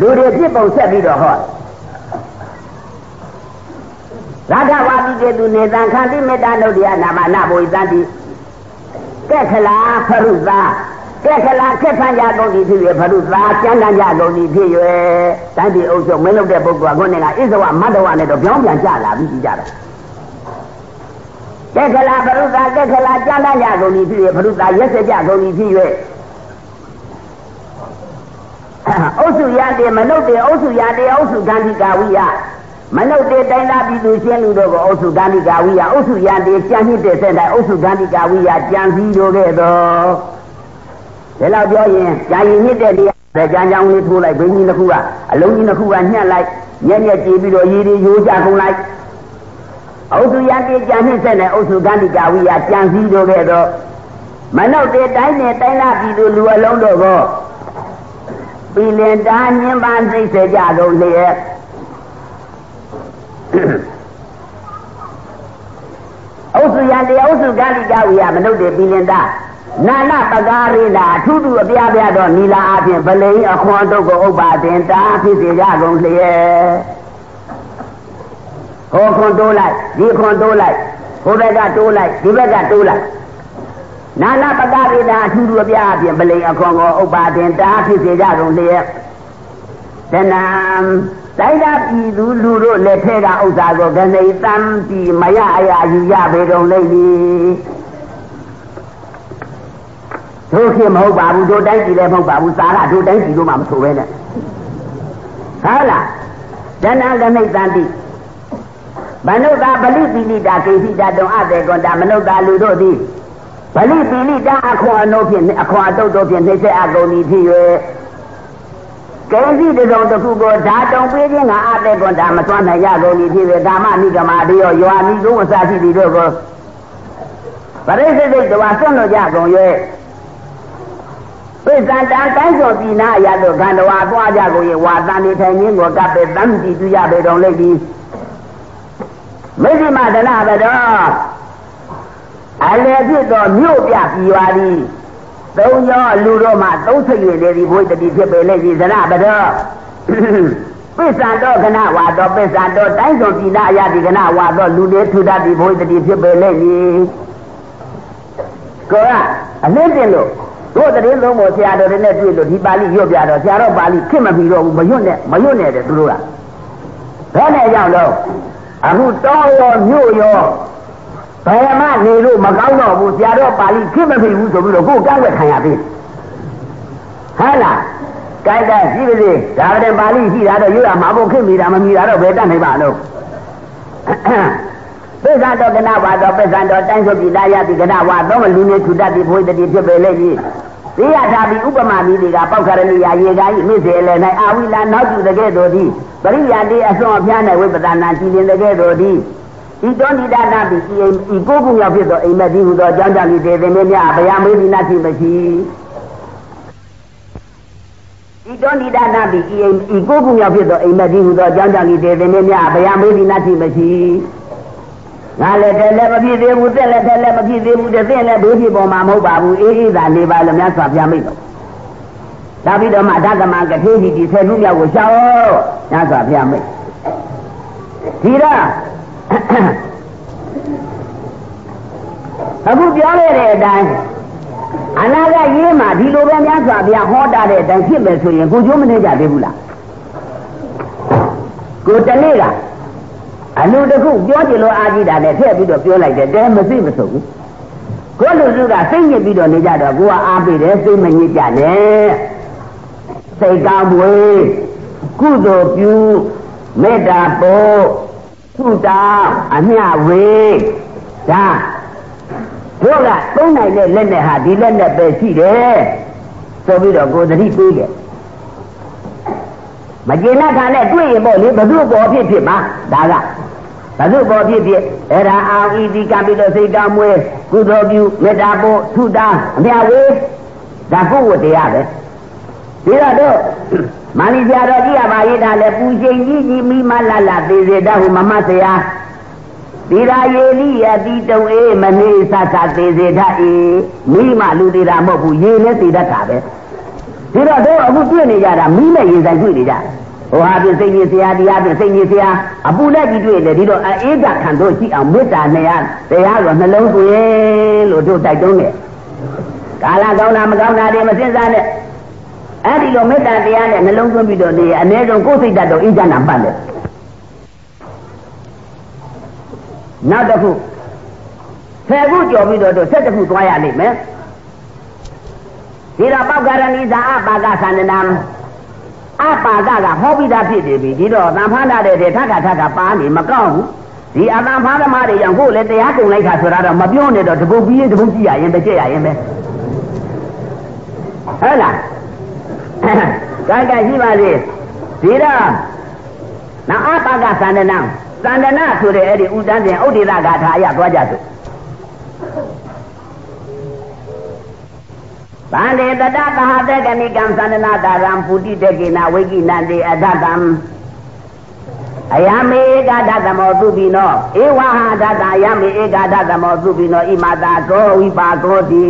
လူတွေဖြစ်ပုံဆက်ပြီးတော့ဟောရာထဝါတိကေသူနေတံခန္တိမေတ္တာနုဒ္ဒယနာမနာဘဝိသန္တိကက်ခလာဖရုသာ ကက်ခလာခက်ခံကြကုန်သည်ဖြစ်၍ဖရုသာကျမ်းတမ်းကြကုန်သည်ဖြစ်၍တိုင်းပြည်အုပ်ချုပ်မင်းလုပ်တဲ့ပုဂ္ဂိုလ်ကခုနေကအစ္ဆဝမတ္တဝနဲ့တော့ပြောင်းပြန်ကြလာပြီးကြတာကက်ခလာဖရုသာကက်ခလာကျမ်းတမ်းကြကုန်သည်ဖြစ်၍ဖရုသာရက်စက်ကြကုန်သည်ဖြစ်၍အုပ်စုရတဲ့မနုဿေအုပ်စုရတဲ့အုပ်စုဂန္ဓိကာဝိယမနုဿေတိုင်းသားပြည်သူရှင်းလူတို့ကိုအုပ်စုဂန္ဓိကာဝိယအုပ်စုရန်တေကြံ့နှစ်တဲ့ဆက်တိုင်းအုပ်စုဂန္ဓိကာဝိယကြံစည်းတို့ခဲ့တော့ ဒါလောက်ပြောရင်ကြာရင်နှစ်တဲ့တရားကြံကြောင်းလေးထိုးလိုက်ဘိန်းကြီးတစ်ခုကအလုံးကြီးတစ်ခုကညှက်လိုက်ညက်ညက်ကြည့်ပြီးတော့ရေတွေရိုးကြကုန်လိုက်အုပ်စုရန်တေကြံ့နှစ်ဆက်နဲ့အုပ်စုဂန္ဓိကာဝိယကြံစည်းတို့ခဲ့တော့မနုဿေတိုင်းနဲ့တိုင်းသားပြည်သူလူအလုံးတို့ကိုပီလင်တာညင်ပန်းသိစေကြကုန်လျက်အုပ်စုရန်တရားအုပ်စုကာလိကဝိယမနုဿေပိလင်တာ နာနာပကာရိလာအထုထုအပြားပြားတော့နီလာအပြင်ဗလိန်အခွန်တုတ်ကိုဥပ္ပါတင်တာဖြစ်စေကြကုန်လျက်ဟောခွန်တိုးလိုက်ဒီခွန်တိုးလိုက်ဟိုဘက်ကတိုးလိုက်ဒီဘက်ကတိုးလိုက်နာနာပကာရိလာအထုထုအပြားအပြင်ဗလိန်အခွန်ကိုဥပ္ပါတင်တာဖြစ်စေကြကုန်လျက်တဏံတိုင်းသာပြည်သူလူတို့လက်ထဲကဥစ္စာကိုကနေတမ်းပြီးမရအရာယူရပေတော့လိမ့်မည် တို့ခင်မဟုတ်ပါဘူးတို့တိုင်းပြည်လည်းမဟုတ်ပါဘူးစာရတို့တိုင်းပြည်တို့မှမဆိုပဲနဲ့ဟုတ်လားတဏ္ဍကနေတမ်းပြီးမနုဿာပလိပိလိတာကေဟိတာတုံအတေကွန်တာမနုဿာလူတို့သည်ပလိပိလိတာအခွန်အနုဖြင့်အခွန်အတုတ်တို့ဖြင့်နှိမ့်ဆက်အကုန်ဤဖြစ်၍ကဲစီတစုံတစ်ခုကိုဓာတုံပေးခြင်းကအတဲ့ကွန်ဒါမသွမ်းနိုင်ရကုန်ပြီဖြစ်ပေဓမ္မနိကမာတရောရွာမိကုန်းအစာရှိသည်တို့ကိုပရိသေသိတဝါဆွန့်လို့ကြကုန်၍ ပိဿန္တန်တိုင်းကျော်ပြည်နာအရာတို့ခန္ဓဝါသွားကြကုန်၍ဝါသန်နေထိုင်ခြင်းကိုကပ်ပေတမ်းကြည့်သူရပေတော်လိမ့်သည်မိစ္ဆမဒနာဘတော်အလယ်ဖြစ်သောမြို့ပြပြည်ပါသည်သုံးရောလူတို့မှသုံးဆွေရလေဒီဘုရားတိဖြစ်ပေလေဒီသရပတော်ပိစ္ဆာတော့ခဏဝါတော့ပိစ္ဆာတော့တိုင်းစုံပြည်နာအရာဒီခဏဝါတော့လူတွေထူတတ်ဒီဘုရားတိဖြစ်ပေလေဒီကိုကအလင်းတင်လို့ တို့တည်းလုံးပေါ်ဆရာတော်တွေနဲ့တွေ့လို့ဒီပါဠိရွတ်ပြတော့ဆရာတော်ပါဠိခင်မပြီးတော့ဘူးမရွတ်နဲ့မရွတ်နဲ့တဲ့သူတို့ကဘယ်နဲ့ရောက်တော့အခုတောရောမြို့ရောဘယ်မှနေလို့မကောင်းတော့ဘူးဆရာတော်ပါဠိဖြစ်မဖြစ်ဘူးဆိုပြီးတော့ကိုယ်ကန့်ွက်ခံရပြီဟုတ်လားကြိုက်တဲ့ရှိပါစေဒါကြတဲ့ပါဠိရှိတာတော့ရွရမှာဖို့ခင်မိတာမမိတာတော့ဘယ်တတ်နိုင်ပါလို့ ပိဿတော်ကနဝါတော်ပိဿတော်တိုင်းဆိုပြည်သားရတိကနဝါတော့လူနေထူတတ်ပြီးဘုရားတည်းဖြစ်ပေလေကြီးသိရတာပြီးဥပမာမိတွေကပောက်ခရဏီယာရေကားဤမိစေလည်း၌အာဝိလာနောက်ကျတဲ့ကဲ့သို့သည်ပရိယာတိအစွန်အဖျား၌ဝိပဒနာကြည်လင်တဲ့ကဲ့သို့သည်ဤတောဏိဒနာပိဤဤကိုကုမြောက်ဖြစ်သောအိမ်မက်ဒီဟူသောအကြောင်းကြောင့်ဒီသေသေမြတ်ဗျာမေးဒီနာတိမရှိဤတောဏိဒနာပိဤဤကိုကုမြောက်ဖြစ်သောအိမ်မက်ဒီဟူသောအကြောင်းကြောင့်ဒီသေသေမြတ်ဗျာမေးဒီနာတိမရှိ ငါလည်းတယ်လည်းမဖြစ်သေးဘူးတက်လည်းတယ်လည်းမဖြစ်သေးဘူးတဲ့သိလည်းဒုဖြစ်ပေါ်မှာမဟုတ်ပါဘူးအေးအေးသာနေပါလို့များစွာပြမိတော့ဒါပြီးတော့မှဓကမကထေးဒီဒီဆယ်ခုမြောက်ကိုရှောင်းများစွာပြမိဒီတော့အခုပြောခဲ့တဲ့အတိုင်းအနာဂတ်ရေးမှာဒီလိုပဲများစွာဘုရားဟောတာတဲ့အတိုင်းဖြစ်မယ်ဆိုရင်ကိုကျိုးမနေကြသေးဘူးလားကိုတနေ့က အလူတခုပြောကြလို့အားကြီးတာနဲ့ထည့်ပြီးတော့ပြောလိုက်တယ်တဲမသိမဆုံးဘူးကိုလူစုကစိတ်ညစ်ပြီးတော့နေကြတော့ကိုကအားပေးတယ်စိတ်မညစ်ကြနဲ့စိတ်ကောင်းမွေးကုသိုလ်ပြုမေတ္တာပို့သုတာအမျှဝေဒါတို့ကသုံးနိုင်တဲ့လက်နဲ့ဟာဒီလက်နဲ့ပဲရှိတယ်ဆိုပြီးတော့ကိုသတိပေးတယ်မကျေနပ်တာနဲ့တွေ့ရင်ပေါ့လေဘု து ပေါ်ဖြစ်ဖြစ်ပါဒါက ဘု து ပေါ်ဖြစ်ဖြစ်အဲ့ဒါအာဤဒီကံပြီးတော့စိတ်ကောင်းမွေးကုသိုလ်ပြုမေတ္တာပို့သုတာအမျှဝေဒါကိုယ်ဝတရားပဲဒီတော့မာနီပြတော်ကြီးကပါရတာလဲပူချိန်ကြီးကြီးမိမလလသေးစေတဟုမမဆရာဒီရာယေလိယတိတုံအေးမနေသသသေးစေတအေမိမလူသေးတာမဟုတ်ဘူးရေနဲ့သေးတတ်တာပဲဒီတော့တို့အခုတွေ့နေကြတာမိနဲ့ရေဆိုင်တွေ့နေကြ ဟိုဟာပြစိတ်ကြီးဆရာတရားပြစိတ်ကြီးဆရာအပူလက်ကြီးတွေ့တယ်ဒီတော့အေးကခံတို့ရှိအောင်မေတ္တာနဲ့တရားတော်နှလုံးသွင်းလို့တို့တိုက်တွန်းတယ်ကာလကောင်းတာမကောင်းတာတွေမစင်စားနဲ့အဲ့ဒီလိုမေတ္တာတရားနဲ့နှလုံးသွင်းပြီးတော့နေအ ਨੇ ဆုံးကိုယ်စိတ်ဓာတ်တော့အေးချမ်းတာပတ်တယ်နောက်တစ်ခုဆယ်ခုကြော်ပြီးတော့တို့ဆက်တစ်ခုသွားရလိမ့်မယ်ဒီတော့ပောက္ကရဏီသာအပါကသန္တနာ အပါကကဟောပြီးသားဖြစ်နေပြီဒီတော့တန်ဖားလာတဲ့ထထထထပါနေမကောက်ဘူးဒီအတန်ဖားသမားတွေရောကိုယ်လည်းတရားကုန်လိုက်တာဆိုတာတော့မပြောနဲ့တော့တပုတ်ပြီးရင်တပုတ်ကြည့်ရရင်ပဲကြည့်ရရင်ပဲဟုတ်လားကဲကဲရှိပါစေဒီတော့နောက်အပါကသန္တနာသန္တနာဆိုတဲ့အဲ့ဒီဥဒ္ဒန်စဉ်ဥဒိသဂါထာအရသွားကြစို့ ဗန္ဒေတတသဟတကနိကံသန္တနာတာရံပုတိတကေနဝိကိနန္တေအဒတံအယမေဧကဒသမောသူပိနောဧဝဟဒတအယမေဧကဒသမောသူပိနောဣမတာကောဝိပါကောတိ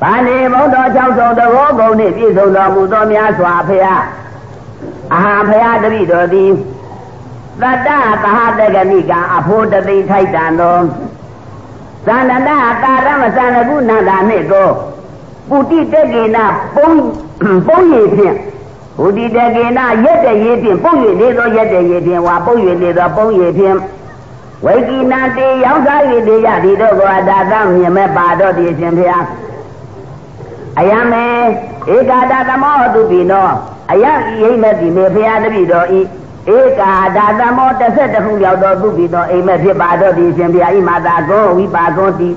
ဗန္ဒီဘုဒ္ဓ၆ဆုံးတဘောဘုံနှင့်ပြည့်စုံတော်မူသောများစွာဖရာအာဖရာတပိတော်သည်သတ္တသဟတကနိကအဖို့တသိထိုက်တန် သောသန္တနာတာရမသန္တကုနန္ဒာနှင့်ကိုပုတိတကေနပုံပုံရည်ဖြင့်ပုတိတကေနရက်တဲ့ရည်ဖြင့်ပုံရည်နေသောရက်တဲ့ရည်ဖြင့်ဝါပုံရည်နေသောပုံရည်ဖြင့်ဝိကိနာတေရောက်စား၍တေရသည်တို့ကိုအတာသမြင်မဲ့ပါတော့ဒီရှင်ဖျားအယမေဧကာဒသမောတုပိနောအယဤအိမ်မဲ့ဒီမေဖရာတပိတော်ဤ ဧကာဒသမောတစ်ဆက်တခုရောက်တော်သူပိတော်အိမ်မဲ့ဖြစ်ပါတော့ဒီရှင်ဖရာဤမာတာကိုဝိပါကောတိ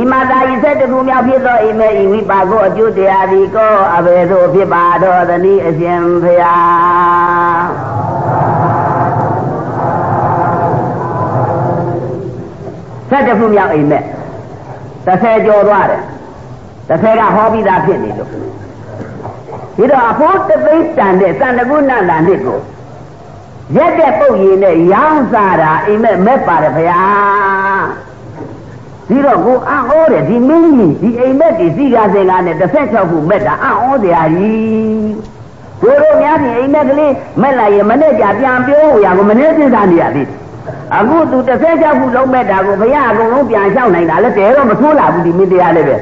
ဤမာတာဤဆက်တခုမြောက်ဖြစ်သောအိမ်မဲ့ဤဝိပါကောအကျိုးတရားသည်ကိုအဘယ်သို့ဖြစ်ပါတော့သနည်းအရှင်ဖရာဆက်တခုမြောက်အိမ်မဲ့တစ်ဆယ်ကျော်သွားတယ်တစ်ဆယ်ကဟောပြီးသားဖြစ်နေလို့ဒီတော့အဖို့တသိတန်တဲ့သန္တကုဏတန်တဲ့ကို ရက်တဲ့ပုတ်ရည်နဲ့ရောင်းစားတာအိမ်မက်မက်ပါတယ်ဗျာဒီတော့ကိုအံ့ဩတယ်ဒီမင်းကြီးဒီအိမ်မက်ဒီစီကားစင်ကားနဲ့16ခုမက်တာအံ့ဩတရားကြီးကိုတို့များဒီအိမ်မက်ကလေးမက်လိုက်ရင်မနဲ့ကြပြန်ပြောရကိုမနဲ့စဉ်းစားနေရသေးအခုသူ16ခုလုံးမက်တာကိုဘုရားအကုန်လုံးပြန်လျှောက်နိုင်တာလဲတဲတော့မဆိုးလာဘူးဒီမင်းတရားလည်းပဲ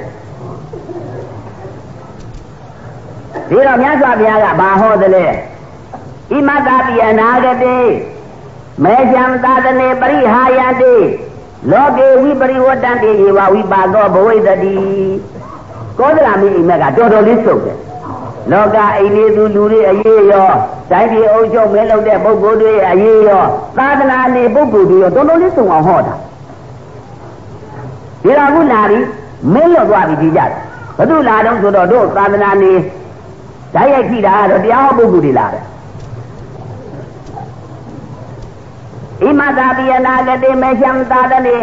ဒီတော့မြတ်စွာဘုရားကဘာဟောသလဲ ဣမတပိအနာဂတိမေဇံသာသနေပရိဟာယတိလောကေဝိပရိဝတ္တံတေယေဝဝိပါကောဘဝိတတိကောသလမိအိမ်မက်ကတော်တော်လေးစုပ်တယ်လောကအိမ်လေးသူလူတွေအရေးရောတိုင်းပြည်အုပ်ချုပ်မဲလုပ်တဲ့ပုဂ္ဂိုလ်တွေအရေးရောသာသနာနေပုဂ္ဂိုလ်တွေရောတော်တော်လေးစုံအောင်ဟောတာဒီဒီတော့ခုလာပြီမင်းလွတ်သွားပြီဒီကြတယ်ဘသူလာတော့ဆိုတော့တို့သာသနာနေဓာတ်ရိုက်ကြည့်တာကတော့တရားဟောပုဂ္ဂိုလ်တွေလာတယ် ဣမသာပိယနာဂတိမေရှံသာတနေ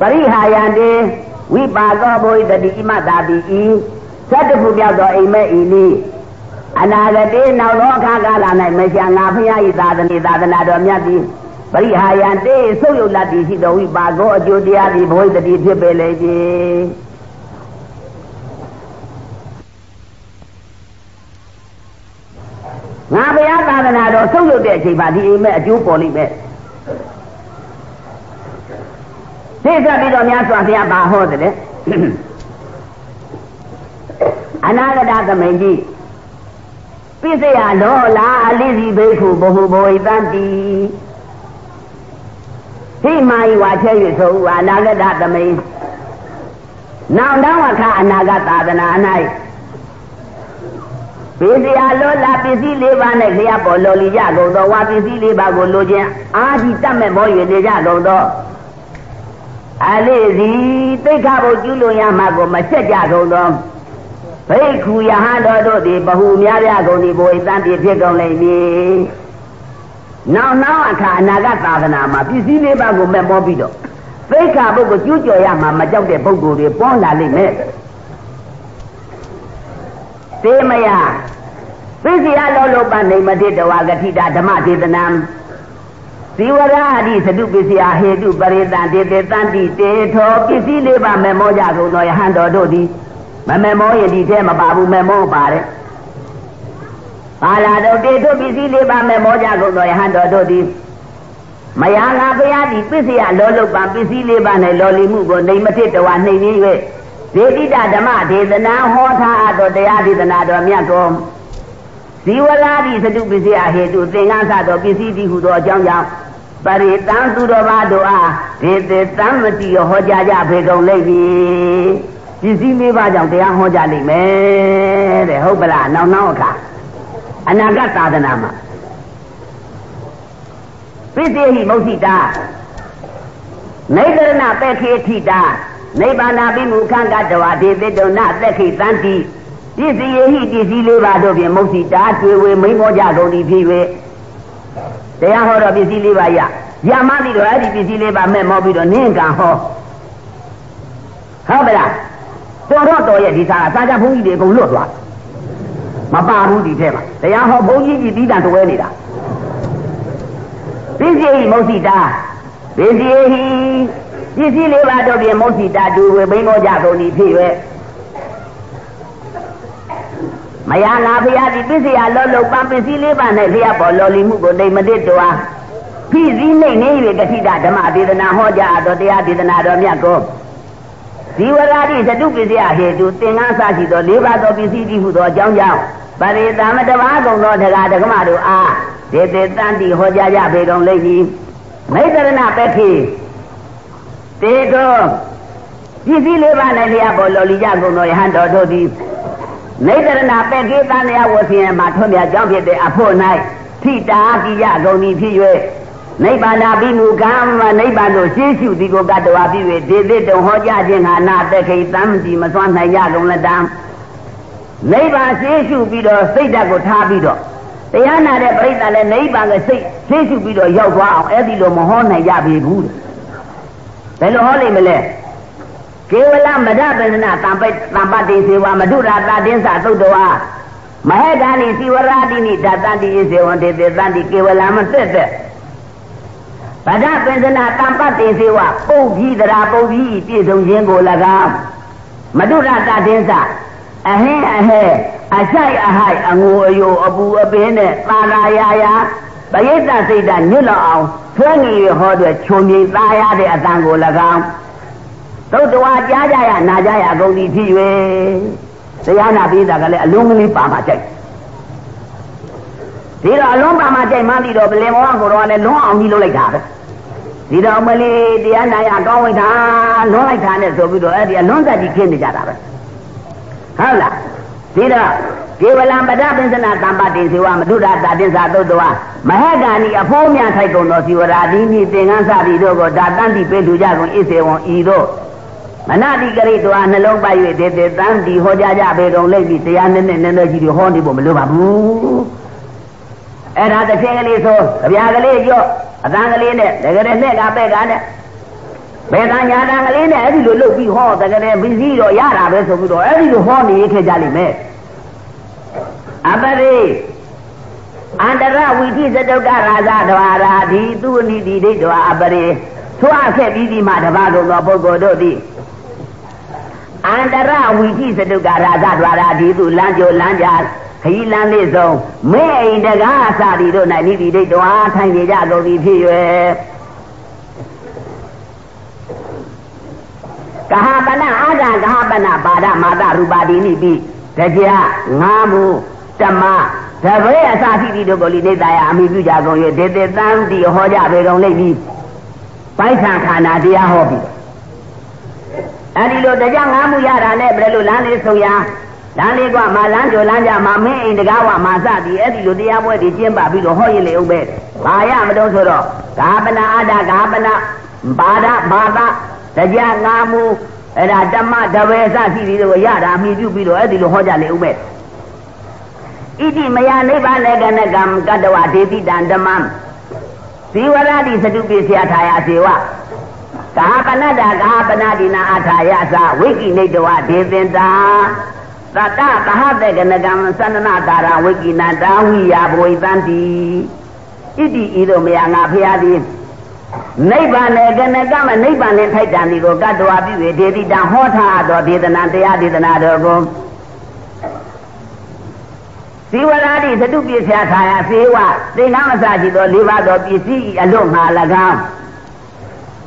ပရိဟာယံတေဝိပါကောဘုိတတိဣမသာပိဤသတ္တခုပြောက်သောအိမ်မဲဤနိအနာဂတိနောက်သောအခါကာလ၌မေရှံငါဖျားဤသာသနေသာသနာတော်မြတ်သည်ပရိဟာယံတေဆုပ်ယုတ်လတ်တိရှိတော်ဝိပါကောအကျိုးတရားသည်ဘုိတတိဖြစ်ပေလေခြင်းငါဘုရားသာသနာတော်ဆုပ်ယုတ်တဲ့အချိန်မှာဒီအိမ်မဲ့အကျိုးပေါ်လိမ့်မယ် သိကြပြီးတော့များစွာဘုရားပါဟောတယ်လေအနာဂတသမိန်ကြီးပိစယလောလာအလိစီဘိက္ခုဘဟုဘဝိတံတိဟိမာယဝါချဲ၍ဆိုအနာဂတသမိန်နောင်တဝခအနာဂတသာသနာ၌ပိစယလောလာပစ္စည်းလေးပါးနဲ့လျှပ်ပေါ်လော်လီကြကုန်သောဝါပစ္စည်းလေးပါးကိုလိုခြင်းအာဒီတတ်မဲ့မော၍နေကြကုန်သော အလေးစီသိက္ခာဘုကျူးလွန်ရမှာကိုမဆက်ကြကုန်သောဘိက္ခုယဟန်တော်တို့သည်ဘ ഹു များပြကုန်သည်ဘဝိတံပြဖြစ်ကုန်လိမ့်မည်။နောက်နောက်အခါအနာဂတ်သာသနာမှာပစ္စည်းလေးပါးကိုမဲ့မောပြီးတော့သိက္ခာဘုကိုကျူးကျော်ရမှာမကြောက်တဲ့ပုဂ္ဂိုလ်တွေပေါ်လာလိမ့်မယ်။သေမယပစ္စယလောလောပနေမတိတဝါဂတိတာဓမ္မဒေသနာ ဇီဝရာအတိသတုပစ္စယဟေတုပရိသံတေတေတန္တိတေထောပစ္စည်းလေးပါမေမောကြကုန်သောယဟန်တော်တို့သည်မမေမောရင်ဒီထဲမပါဘူးမေမောပါတယ်ပါလာတော့တေထုပစ္စည်းလေးပါမေမောကြကုန်သောယဟန်တော်တို့သည်မယားငါဘုရားသည်ပစ္စယလောလုပံပစ္စည်းလေးပါနဲ့လော်လီမှုကိုနေမထစ်တဝနှိမ်ရင်း၍ဒေတိတဓမ္မဒေသနာဟောထားအပ်သောတရားဒေသနာတော်မြတ်ကို ဇီဝရာတိသတုပစ္စယဟေတုသင်္ကန်းစသောပစ္စည်းတိဟုသောအကြောင်းကြောင့်ပရိတံသူတော်ဘာတို့အားဒေသေတံမတိဟောကြားကြဖေကုန်လိမ့်ပြီပစ္စည်းလေးပါးကြောင့်တရားဟောကြားလိမ့်မယ်တဲ့ဟုတ်ပလားနောက်နောက်အခါအနာဂတ်သာသနာမှာပိစိဟိမုဋ္ဌိတာနေတရဏပက္ခေထိတာနိဗ္ဗာန်ပိမုခန္ကတဝဒေသေတုဏသက်ခိတန္တိ ပစ္စည်းဟိပစ္စည်းလေးပါတို့ဖြင့်မုဋ္ဌိတာတွေ့ဝေမိမောကြကုန်သည်ဖြစ်၍တရားဟောတော့ပစ္စည်းလေးပါရရမသိတော့အဲ့ဒီပစ္စည်းလေးပါမဲ့မောပြီးတော့နင်းကံဟောဟုတ်ပါလားတော်တော့တော်ရဲ့ဒီစားကစာကြဘုန်းကြီးတွေအကုန်လွတ်သွားမပါဘူးဒီထဲမှာတရားဟောဘုန်းကြီးကြီးပြီးတန်တွဲနေတာပစ္စည်းဟိမုဋ္ဌိတာပစ္စည်းဟိပစ္စည်းလေးပါတော့ပြင်မုဋ္ဌိတာတူဝေဘိမောကြကုန်သည်ဖြစ်၍ မယာနာဖရာဒီပစ္စယလောလောပံပစ္စည်းလေးပါနဲ့လျှပ်ပေါ်လော်လီမှုကိုတိမ်မတစ်တွာဖိစည်းနေနေ၍တတိတဓမ္မဒေသနာဟောကြားတော်တရားဒေသနာတော်မြတ်ကိုဇီဝရာတိသတုပစ္စယဟေတုသင်္ကန်းစရှိသောလေးပါးသောပစ္စည်းတိဟုသောအကြောင်းကြောင့်ပရိသမတဘာကုံသောတရားဓမ္မတို့အားဒေသေတန်တိဟောကြားကြပေတော်လိမ့်မည်မိတရဏပက္ခိတေတောပစ္စည်းလေးပါးနဲ့လျှပ်ပေါ်လော်လီကြကုန်သောယဟန်တော်တို့သည် နေတရဏပေကေတန်ရဝဆင်းမှာထွတ်မြတ်ကြောင်းဖြစ်တဲ့အဖို့၌ထိတာကိယဂုံဤဖြစ်၍နိဗ္ဗာန်ပိမူကံမနိဗ္ဗာန်သို့ရှေးရှုသည်ကိုကတ္တဝါဖြစ်၍ဒေသတုံဟောကြားခြင်းဟာနာတက်ခိတံကြည်မစွမ်းနိုင်ကြကုန်လက်တံနိဗ္ဗာန်ရှေးရှုပြီးတော့စိတ်ဓာတ်ကိုထားပြီးတော့တရားနာတဲ့ပြိဿလည်းနိဗ္ဗာန်ကစိတ်ရှေးရှုပြီးတော့ရောက်သွားအောင်အဲ့ဒီလိုမဟောနိုင်ကြပြီဘူးဘယ်လိုဟောလိမ့်မလဲ ကေဝလမဒပန္နတံပိတံပတိစေဝမဒုရတာတင်းစာသုတ်တော်မဟေဂာနိစီဝရာတိနိဓာတန္တိစေဝံတေတေတန္တိကေဝလမသက်သက်ဗဒပင်စနာတံပတိစေဝပုတ်ပြီးတရာပုတ်ပြီးပြည့်စုံခြင်းကို၎င်းမဒုရတာတင်းစာအဟင်းအဟဲအဆိုင်အဟိုက်အငိုအယိုအပူအပင်းနဲ့သာသာယာယာပရိသတ်စိတ်ဓာတ်ညွတ်လောက်အောင်ဆွဲငင်ရဟောတဲ့ခြုံမြိတ်သားရတဲ့အတန်ကို၎င်း သုတ်တော်ကြားကြရနာကြရအကုန်ဒီဖြစ်၍တရားနာပြီးတာကလည်းအလုံးကလေးပါမှကြိုက်ဒီတော့အလုံးပါမှကြိုက်မှပြီးတော့ဗလင်မောကိုတော့လည်းလွန်းအောင်ကြီးလုပ်လိုက်တာပဲဒီတော့မလေးတရားနာရကောင်းဝိတာလွန်းလိုက်တာနဲ့ဆိုပြီးတော့အဲ့ဒီအလွန်းသက်ကြီးခင်းနေကြတာပဲဟုတ်လားဒီတော့ကေဝလံပဒပင်စနာတံပတိဇေဝမထုရတာတင်္စာသုတ်တော်မဟဂာနိအဖိုးများထိုက်ကုန်သောဇီဝရာဒီနိသင်္ကန်းစသည်တို့ကိုဒါတန်တိပေးလူကြကုန်ဣစေဝံဤတို့ မနတိကရိတောနှလုံးပိုက်၍တေတေတန်းဒီဟောကြားကြပေကုန်လိမ့်ပြီတရားနဲ့နဲ့နဲ့ကြီးတွေဟောနေဖို့မလိုပါဘူးအဲ့ဒါတစ်ချင်းကလေးဆိုကြပြာကလေးကြော့အတန်ကလေးနဲ့တကယ်နဲ့ကပဲ့ကနဲ့ဘယ်ကညာတန်ကလေးနဲ့အဲ့ဒီလိုလုပ်ပြီးဟောတကယ်ပြီးစီတော့ရတာပဲဆိုပြီးတော့အဲ့ဒီလိုဟောနေခဲ့ကြလိမ့်မယ်အပရိအန္တရဝိတိသတုတ္တရာဇဒဝါရာဒီသူအနိတိဒိဋ္ဌဝအပရိထွားခဲ့ပြီးဒီမှတပါးကုန်သောပုဂ္ဂိုလ်တို့သည် အန္တရဝိတိသတုတ္တရာဇဒဝါရာဒီသူလမ်းကြိုလမ်းကြခရီးလမ်းလေးဆုံးမဲအိမ်တကားအစာဒီတို့၌နိတိဒိဋ္ဌဝထိုင်နေကြကုန်သည်ဖြစ်၍ကဟပနအာဂကဟပနပါဒမာတရူပါတိနိပိတရားငါမူတမတပည့်အစာရှိသည့်တို့ကိုလိနေသားရအမိပြုကြကုန်၍ဒေတေတန်တိဟောကြပေကုန်လိမ့်မည်ပိုက်ဆံခန္ဓာတရားဟောပြီ အဲဒီလိုတရားငါမှုရတာနဲ့ဘယ်လိုလမ်းလေးဆုံးရလမ်းလေးကမှလမ်းကြိုလမ်းကြမှာမင်းအိမ်တကားဝမှာစသည်အဲ့ဒီလိုတရားပွဲတွေကျင်းပပြီးတော့ဟောရင်လေဦးပဲဘာရမတုံးဆိုတော့ဂါပနာအဒဂါပနာဘာဒဘာသာတရားငါမှုအဲ့ဒါဓမ္မတပည့်စရှိပြီးတော့ရတာအမိပြုပြီးတော့အဲ့ဒီလိုဟောကြလေဦးပဲဣတိမယနိဗ္ဗာန်ကနကံကတဝဒေတိတံဓမ္မံဇီဝရတိသတုပိဆရာထာယဇေဝ ကာပနတကာပနာတိနာအထာယသဝိကိနေတဝဒေသင်တာသတ္တသဟတေကနကံသန္နနာတာရဝိကိနာတာဝိယဘဝိတံတိဣတိဤသို့မယငါဖျားသည်နိဗ္ဗာန်နဲ့ကနကမနိဗ္ဗာန်နဲ့ထိုက်တန်ဒီကိုကတ္တဝပြု၍ဒေတိတံဟောထားသောဒေသနာတရားဒေသနာတော်ကိုဇီဝရာတိသတုပစ္စယခါယစေဝသင်္ကမစရှိသောလေးပါးသောပစ္စည်းအလွတ်ငါ၎င်း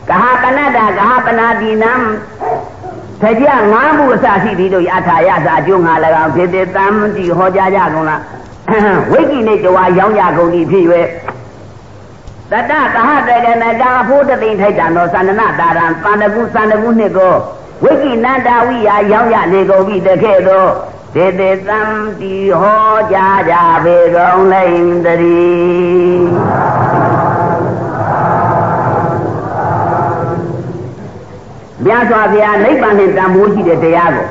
ကဟပနတ္တကဟပနာတိနံတကြငါးမှုအစရှိသည်တို့အထာယစာအကျိုးငါ၎င်းဖြစ်တဲ့တမ်းတိဟောကြားကြကုန်လားဝိကိနေတဝါရောင်းကြကုန်သည်ဖြစ်၍တတသဟတကနကာအဖို့တသိမ့်ထိုက်တံသောသန္နနာတာရံသန္တကုသန္တကုနှစ်ကိုဝိကိနန္တာဝိယာရောင်းရလေကုန်ပြီတခဲ့သောဒေတေသံတိဟောကြားကြပေကုန်လိမ့်တည်း မြတ်စွာဘုရားနိဗ္ဗာန်နဲ့တန်ဖိုးရှိတဲ့တရားကို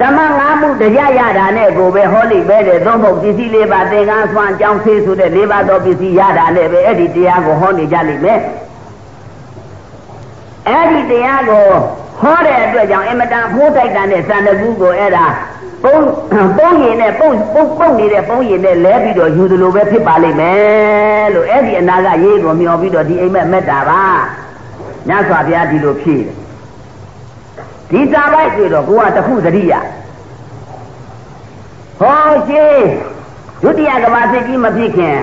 တမန်ငါမှုတရားရတာနဲ့ကိုပဲဟောလိပဲတဲ့သုံးဖို့ပစ္စည်းလေးပါသင်္ကန်းဆွမ်းကြောင်းသေးဆိုတဲ့လေးပါသောပစ္စည်းရတာနဲ့ပဲအဲ့ဒီတရားကိုဟောနေကြလိမ့်မယ်အဲ့ဒီတရားကိုဟောတဲ့အတွက်ကြောင့်အင်မတန်ဖိုးတိုက်တန်တဲ့စံတကူကိုအဲ့ဒါပုံပုံရင်နဲ့ပုံပုံပုံနေတဲ့ပုံရင်နဲ့လဲပြီးတော့ယူသလိုပဲဖြစ်ပါလိမ့်မယ်လို့အဲ့ဒီအနာကရေးကိုမျောပြီးတော့ဒီအိမ်မက်မက်တာပါ မြတ်စွာဘုရားဒီလိုဖြေတယ်ဒီစာပိုက်တွေ့တော့ကိုကတခုသတိရဟောရှိဒုတိယကဘာစစ်ကြီးမဖြစ်ခင်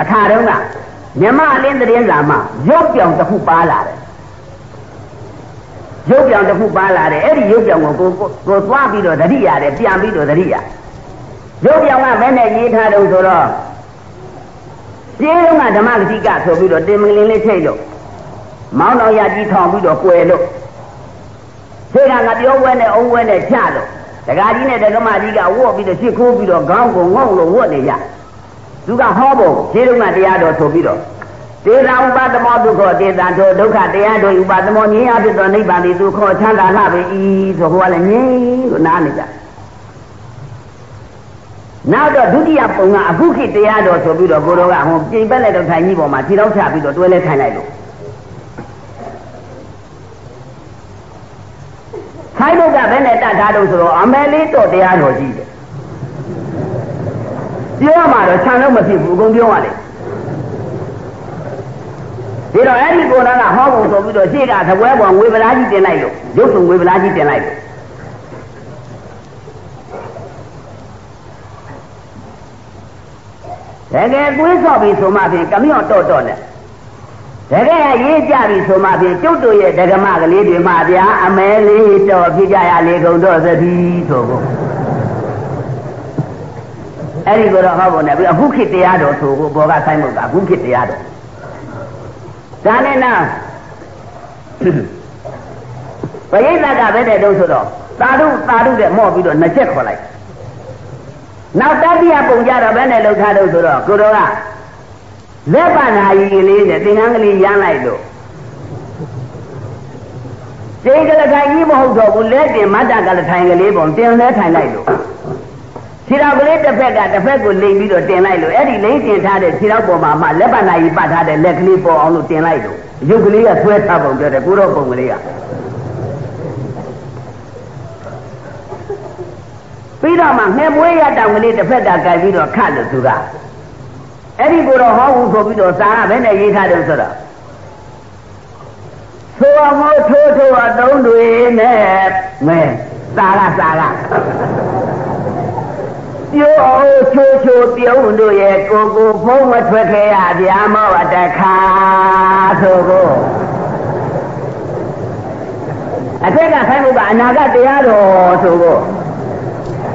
အခါတုန်းကမြမအလင်းသတင်းစာမှာရုပ်ပြောင်တစ်ခုပါလာတယ်ရုပ်ပြောင်တစ်ခုပါလာတယ်အဲ့ဒီရုပ်ပြောင်ကိုကိုကိုသွားပြီးတော့သတိရတယ်ပြန်ပြီးတော့သတိရရုပ်ပြောင်ကဘယ်နဲ့ရေးထားတော့ဆိုတော့ရှင်းလုံးကဓမ္မဂတိကဆိုပြီးတော့တင်မလင်းလေးထိတ်လို့ မောင်းတော်ရကြီးထောင်ပြီးတော့ကွယ်လို့ဆေးကငါပြောဝဲနဲ့အုံဝဲနဲ့ချလို့ဒကာကြီးနဲ့ဒကမကြီးကဝေါ့ပြီးတော့ရှစ်ခိုးပြီးတော့ခေါင်းကိုငုံလို့ဝတ်နေရသူကဟောဖို့ခြေတုံးကတရားတော်ဆိုပြီးတော့တေသာဥပသမောဒုက္ခတေသာသောဒုက္ခတရားတို့ဥပသမောငြိမ်းအဖြစ်သောနိဗ္ဗာန်ဒီသူခေါ်ချမ်းသာလှပြီဆိုဟောလည်းငြိမ်းလို့နားနေကြနောက်တော့ဒုတိယပုံကအခုခေတ်တရားတော်ဆိုပြီးတော့ကိုတော်ကဟိုပြင်ပက်လိုက်တော့ထိုင်ကြီးပေါ်မှာခြေထောက်ချပြီးတော့တွဲလဲထိုင်လိုက်လို့ ခိုင်းလို့ကဘယ်နဲ့တတ်ထားတော့ဆိုတော့အမယ်လေးတော့တရားတော်ကြီးတယ်ပြောမှတော့ခြံလို့မဖြစ်ဘူးအကုန်ပြောရလေဒီတော့အဲ့ဒီကိုယ်ကဟောဖို့ဆိုပြီးတော့ရှေ့ကသပွဲပေါ်ငွေပလားကြီးတင်လိုက်လို့ရုပ်စုံငွေပလားကြီးတင်လိုက်လို့တကယ်ကွေးဆော့ပြီးဆိုမှဖြင့်ကမြော့တော့တော့နဲ့ တကယ်ရေးကြပြီဆိုမှဖြင့်ကျုပ်တို့ရဲ့ဒဂမကလေးတွေမှဗျာအမဲလေးတော့ဖြစ်ကြရလေကုန်တော့သတိဆိုဖို့အဲ့ဒီကိုတော့ဟောဖို့နဲ့ပြီးအခုခေတ်တရားတော်ဆိုဖို့ဘောကဆိုင်မှုကအခုခေတ်တရားတော်ဒါနဲ့နာပရိသတ်ကပဲတဲ့တုံးဆိုတော့သာဓုသာဓုတဲ့မော့ပြီးတော့နှစ်ချက်ခေါ်လိုက်နောက်တတိယပုံကြတော့ဘယ်နဲ့လောက်ထားတော့ဆိုတော့ကိုတော်က လက်ပနာကြီးကလေးနဲ့သင်္ကန်းကလေးရမ်းလိုက်လို့ကျိန်ကလထိုင်ကြီးမဟုတ်တော့ဘူးလက်တင်မတ္တကလထိုင်ကလေးပုံတင်လဲထိုင်လိုက်လို့ခြေတော်ကလေးတစ်ဖက်ကတစ်ဖက်ကိုလိမ်ပြီးတော့တင်လိုက်လို့အဲ့ဒီလိမ်တင်ထားတဲ့ခြေတော်ပေါ်မှာမှလက်ပနာကြီးပတ်ထားတဲ့လက်ကလေးပေါ်အောင်လို့တင်လိုက်လို့ရုပ်ကလေးကဆွဲထားပုံပြောတယ်ကိုတော့ပုံကလေးကပြီးတော့မှငှက်မွေးရတောင်ကလေးတစ်ဖက်ကကြိုက်ပြီးတော့ခတ်လို့သူက အဲ့ဒီကိုတော့ဟောဘူးဆိုပြီးတော့စာကဘယ်နဲ့ရေးထားတယ်ဆိုတော့ဆိုအောင်မို့ထိုးထိုးအတုံးတွေနဲ့မဲစာကစာကပြိုးချိုးချိုးပြုံးတို့ရဲ့ကိုကိုဖုံးမထွက်ခဲ့ရဗျာမောတခါဆိုကိုအထက်ကဆိုင်မှုကအနာဂတ်တရားတော်ဆိုကို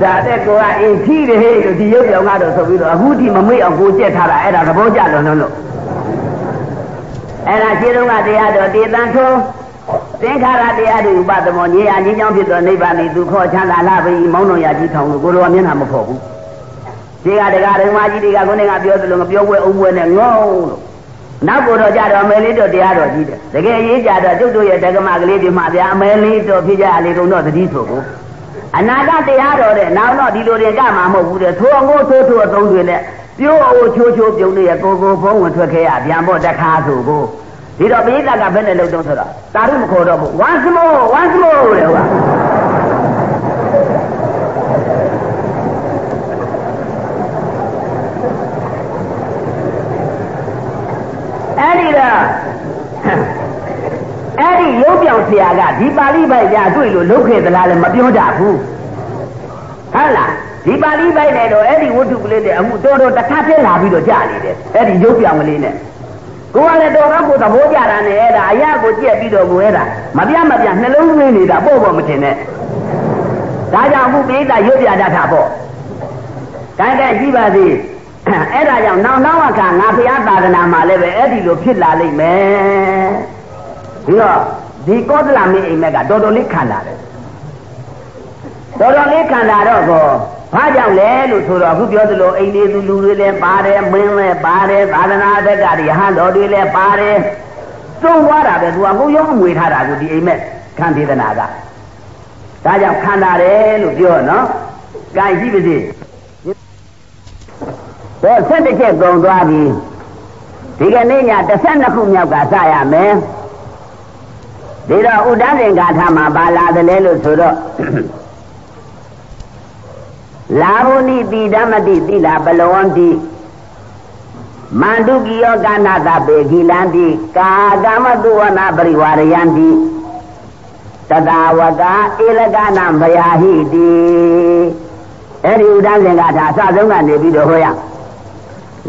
ဒါတဲ့ကိုကအင်ဖြီးတယ်ဟဲ့လို့ဒီရုပ်ပြောင်းကတော့ဆိုပြီးတော့အခုဒီမမေ့အောင်ကိုကြက်ထားတာအဲ့ဒါသဘောကျလွန်လွန်းလို့အဲ့ဒါရှင်းတော့ကတရားတော်တေတန်ထုံးသင်္ခါရတရားတွေဥပဒမောညေယညင်းကြောင်းဖြစ်သောနိဗ္ဗာန်ဤသူခေါ်ချမ်းသာလာပြီမောင်းတော်ရကြီးထောင်လို့ကိုတော်ကမျက်နှာမဖော်ဘူးဒီကတကဓမ္မကြီးတွေကခုနကပြောသလိုမပြောပွဲအုံပွဲနဲ့ငုံလို့နောက်ကိုတော့ကြတော့အမဲလေးတို့တရားတော်ကြီးတယ်တကယ်ရေးကြတော့ကျုပ်တို့ရဲ့တက္ကမကလေးဒီမှာဗျာအမဲလေးတို့ဖြစ်ကြလေကုန်တော့သတိဆိုကို အနာဂတ်တရားတော်တဲ့နောက်တော့ဒီလိုတင်ကြမှာမဟုတ်ဘူးတဲ့သိုးငိုးသိုးထိုးအသုံးတွေနဲ့ပြိုးအိုချိုးချိုးပြုံးနေရကိုကိုဖုံးဝင်ထွက်ခဲ့ရဗျာမို့တခါဆိုကိုဒီတော့ပိဋကကဘယ်နဲ့လုံတုံးဆိုတော့တာရုမခေါ်တော့ဘူး once more once more လေဟုတ်ပါအဲ့ဒီတော့အဲ့ဒီရုပ်ပြောင် ဆရာကဒီပါဠိပိုက်ရတွေ့လို့လုတ်ခဲ့သလားလည်းမပြောတတ်ဘူးဟုတ်လားဒီပါဠိပိုက်နဲ့တော့အဲ့ဒီဝတ္ထုကလေးနဲ့အခုတော်တော်တစ်ခါတည်းလာပြီးတော့ကြာနေတယ်အဲ့ဒီရုပ်ပြောင်ကလေးနဲ့ကိုကလည်းတော်ကကိုသဘောကြတာနဲ့အဲ့ဒါအရာကိုကြက်ပြီးတော့ကိုအဲ့ဒါမပြမပြနှလုံးသွင်းနေတာပေါ့ပေါ့မထင်နဲ့ဒါကြောင့်အခုပိဋကရုပ်ပြတတ်တာပေါ့တိုင်းတိုင်းကြည့်ပါသေးအဲ့ဒါကြောင့်နောင်နောက်အခါငါဖျားသာသနာမှာလည်းပဲအဲ့ဒီလိုဖြစ်လာလိမ့်မယ်ပြီးတော့ ဒီကောသလမင်းအိမ်မက်ကတော်တော်လေးခံလာတယ်တော်တော်လေးခံလာတော့ကောဘာကြောင့်လဲလို့ဆိုတော့အခုပြောသလိုအိမ်လေးသူလူတွေလည်းပါတယ်မင်းလည်းပါတယ်သာသနာဘက်ကတွေဟန်တော်တွေလည်းပါတယ်သုံးသွားတာပဲသူကငုံရောငွေထားတာကိုဒီအိမ်မက်ခံဒေသနာကဒါကြောင့်ခံလာတယ်လို့ပြောနော်ကြိုင်ရှိပါစေတော့ဆက်တစ်ချက်ကုန်သွားပြီဒီကနေ့ည12ခုမြောက်ကစရမယ် ဒီတော့ဥဒ္ဒသင်္ကာထမှာပါလာတယ်လဲလို့ဆိုတော့လာဘုန်ဤတိဓမ္မတိတိလာပလဝန္တိမန္တုကိယောကာနာတပေခိလန္တိကာကမတုဝနာပရိဝရယန္တိတတဝကာဧလကနာမယာဟိတိအဲ့ဒီဥဒ္ဒသင်္ကာထအစဆုံးကနေပြီးတော့ဟောရ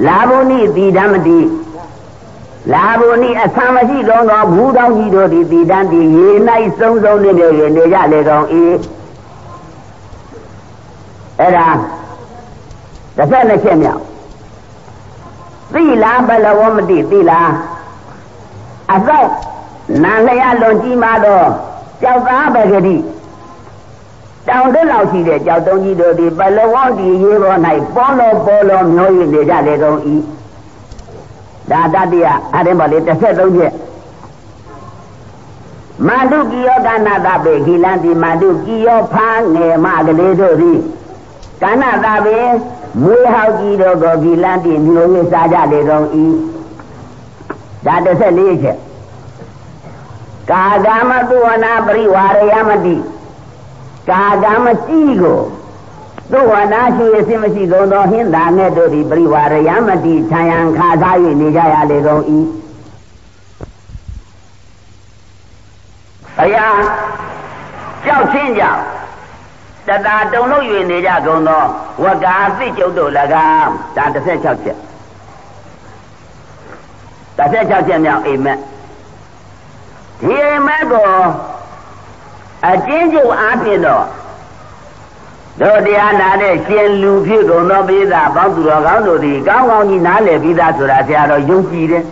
လာဘုန်ဤတိဓမ္မတိ လာဘုန်ဤအဆံမရှိသောသောဘူးတောင်းကြီးတို့သည်တိတန်တိရေ၌စုံစုံနေနေနေကြလေကောင်ဤအဲ့ဒါတစ်ဆက်နှစ်ချက်မြောက်သီလားဘလဝမတိသီလားအသောနာလျာလွန်ကြီးမာတော့ကြောက်သားပဂတိတောင်တက်လောက်ရှိတဲ့ကြောက်တုံးကြီးတို့ဒီပလဝတီရေပေါ်၌ပေါ်လောပေါ်လောမျောရည်နေကြလေကုန်ဤ ဒါတတိယအဲ့ဒီမှာလေ33ချက်မန္တုကိယောကနာတပေခိလန္တိမန္တုကိယောဖာငယ်မကလေးတို့သည်ကဏ္ဍသာပင်မွေဟောက်ကြီးတို့ကိုဒီလန်းတိမျိုးရေးစားကြလေကုန်ဤဒါ14ချက်ကာဂမတုဝနာပရိဝါရယမတိကာဂမရှိကို သုဝနာရှိအစမရှိကုန်သောဟင်းသာနဲ့တို့သည်ပရိဝါရယမတိခြံရန်ခါစား၍နေကြရလေကုန်ဤဘုရားကြောက်ချင်းကြောင့်တတာတုံလို့၍နေကြကုန်သောဝကာသိကျုပ်တို့၎င်းဒါ16ချက်16ချက်မြောက်အိမ်မက်ဒီအိမ်မက်ကိုအကျဉ်းချုပ်အားဖြင့်တော့ တို့တရားနာတဲ့ရှင်လူဖြစ်ကုန်သောပိသပေါင်းသူတော်ကောင်းတို့သည်ကောင်းကောင်းကြီးနားလည်ပြီးသားဆိုတာဆရာတော်ယုံကြည်တယ်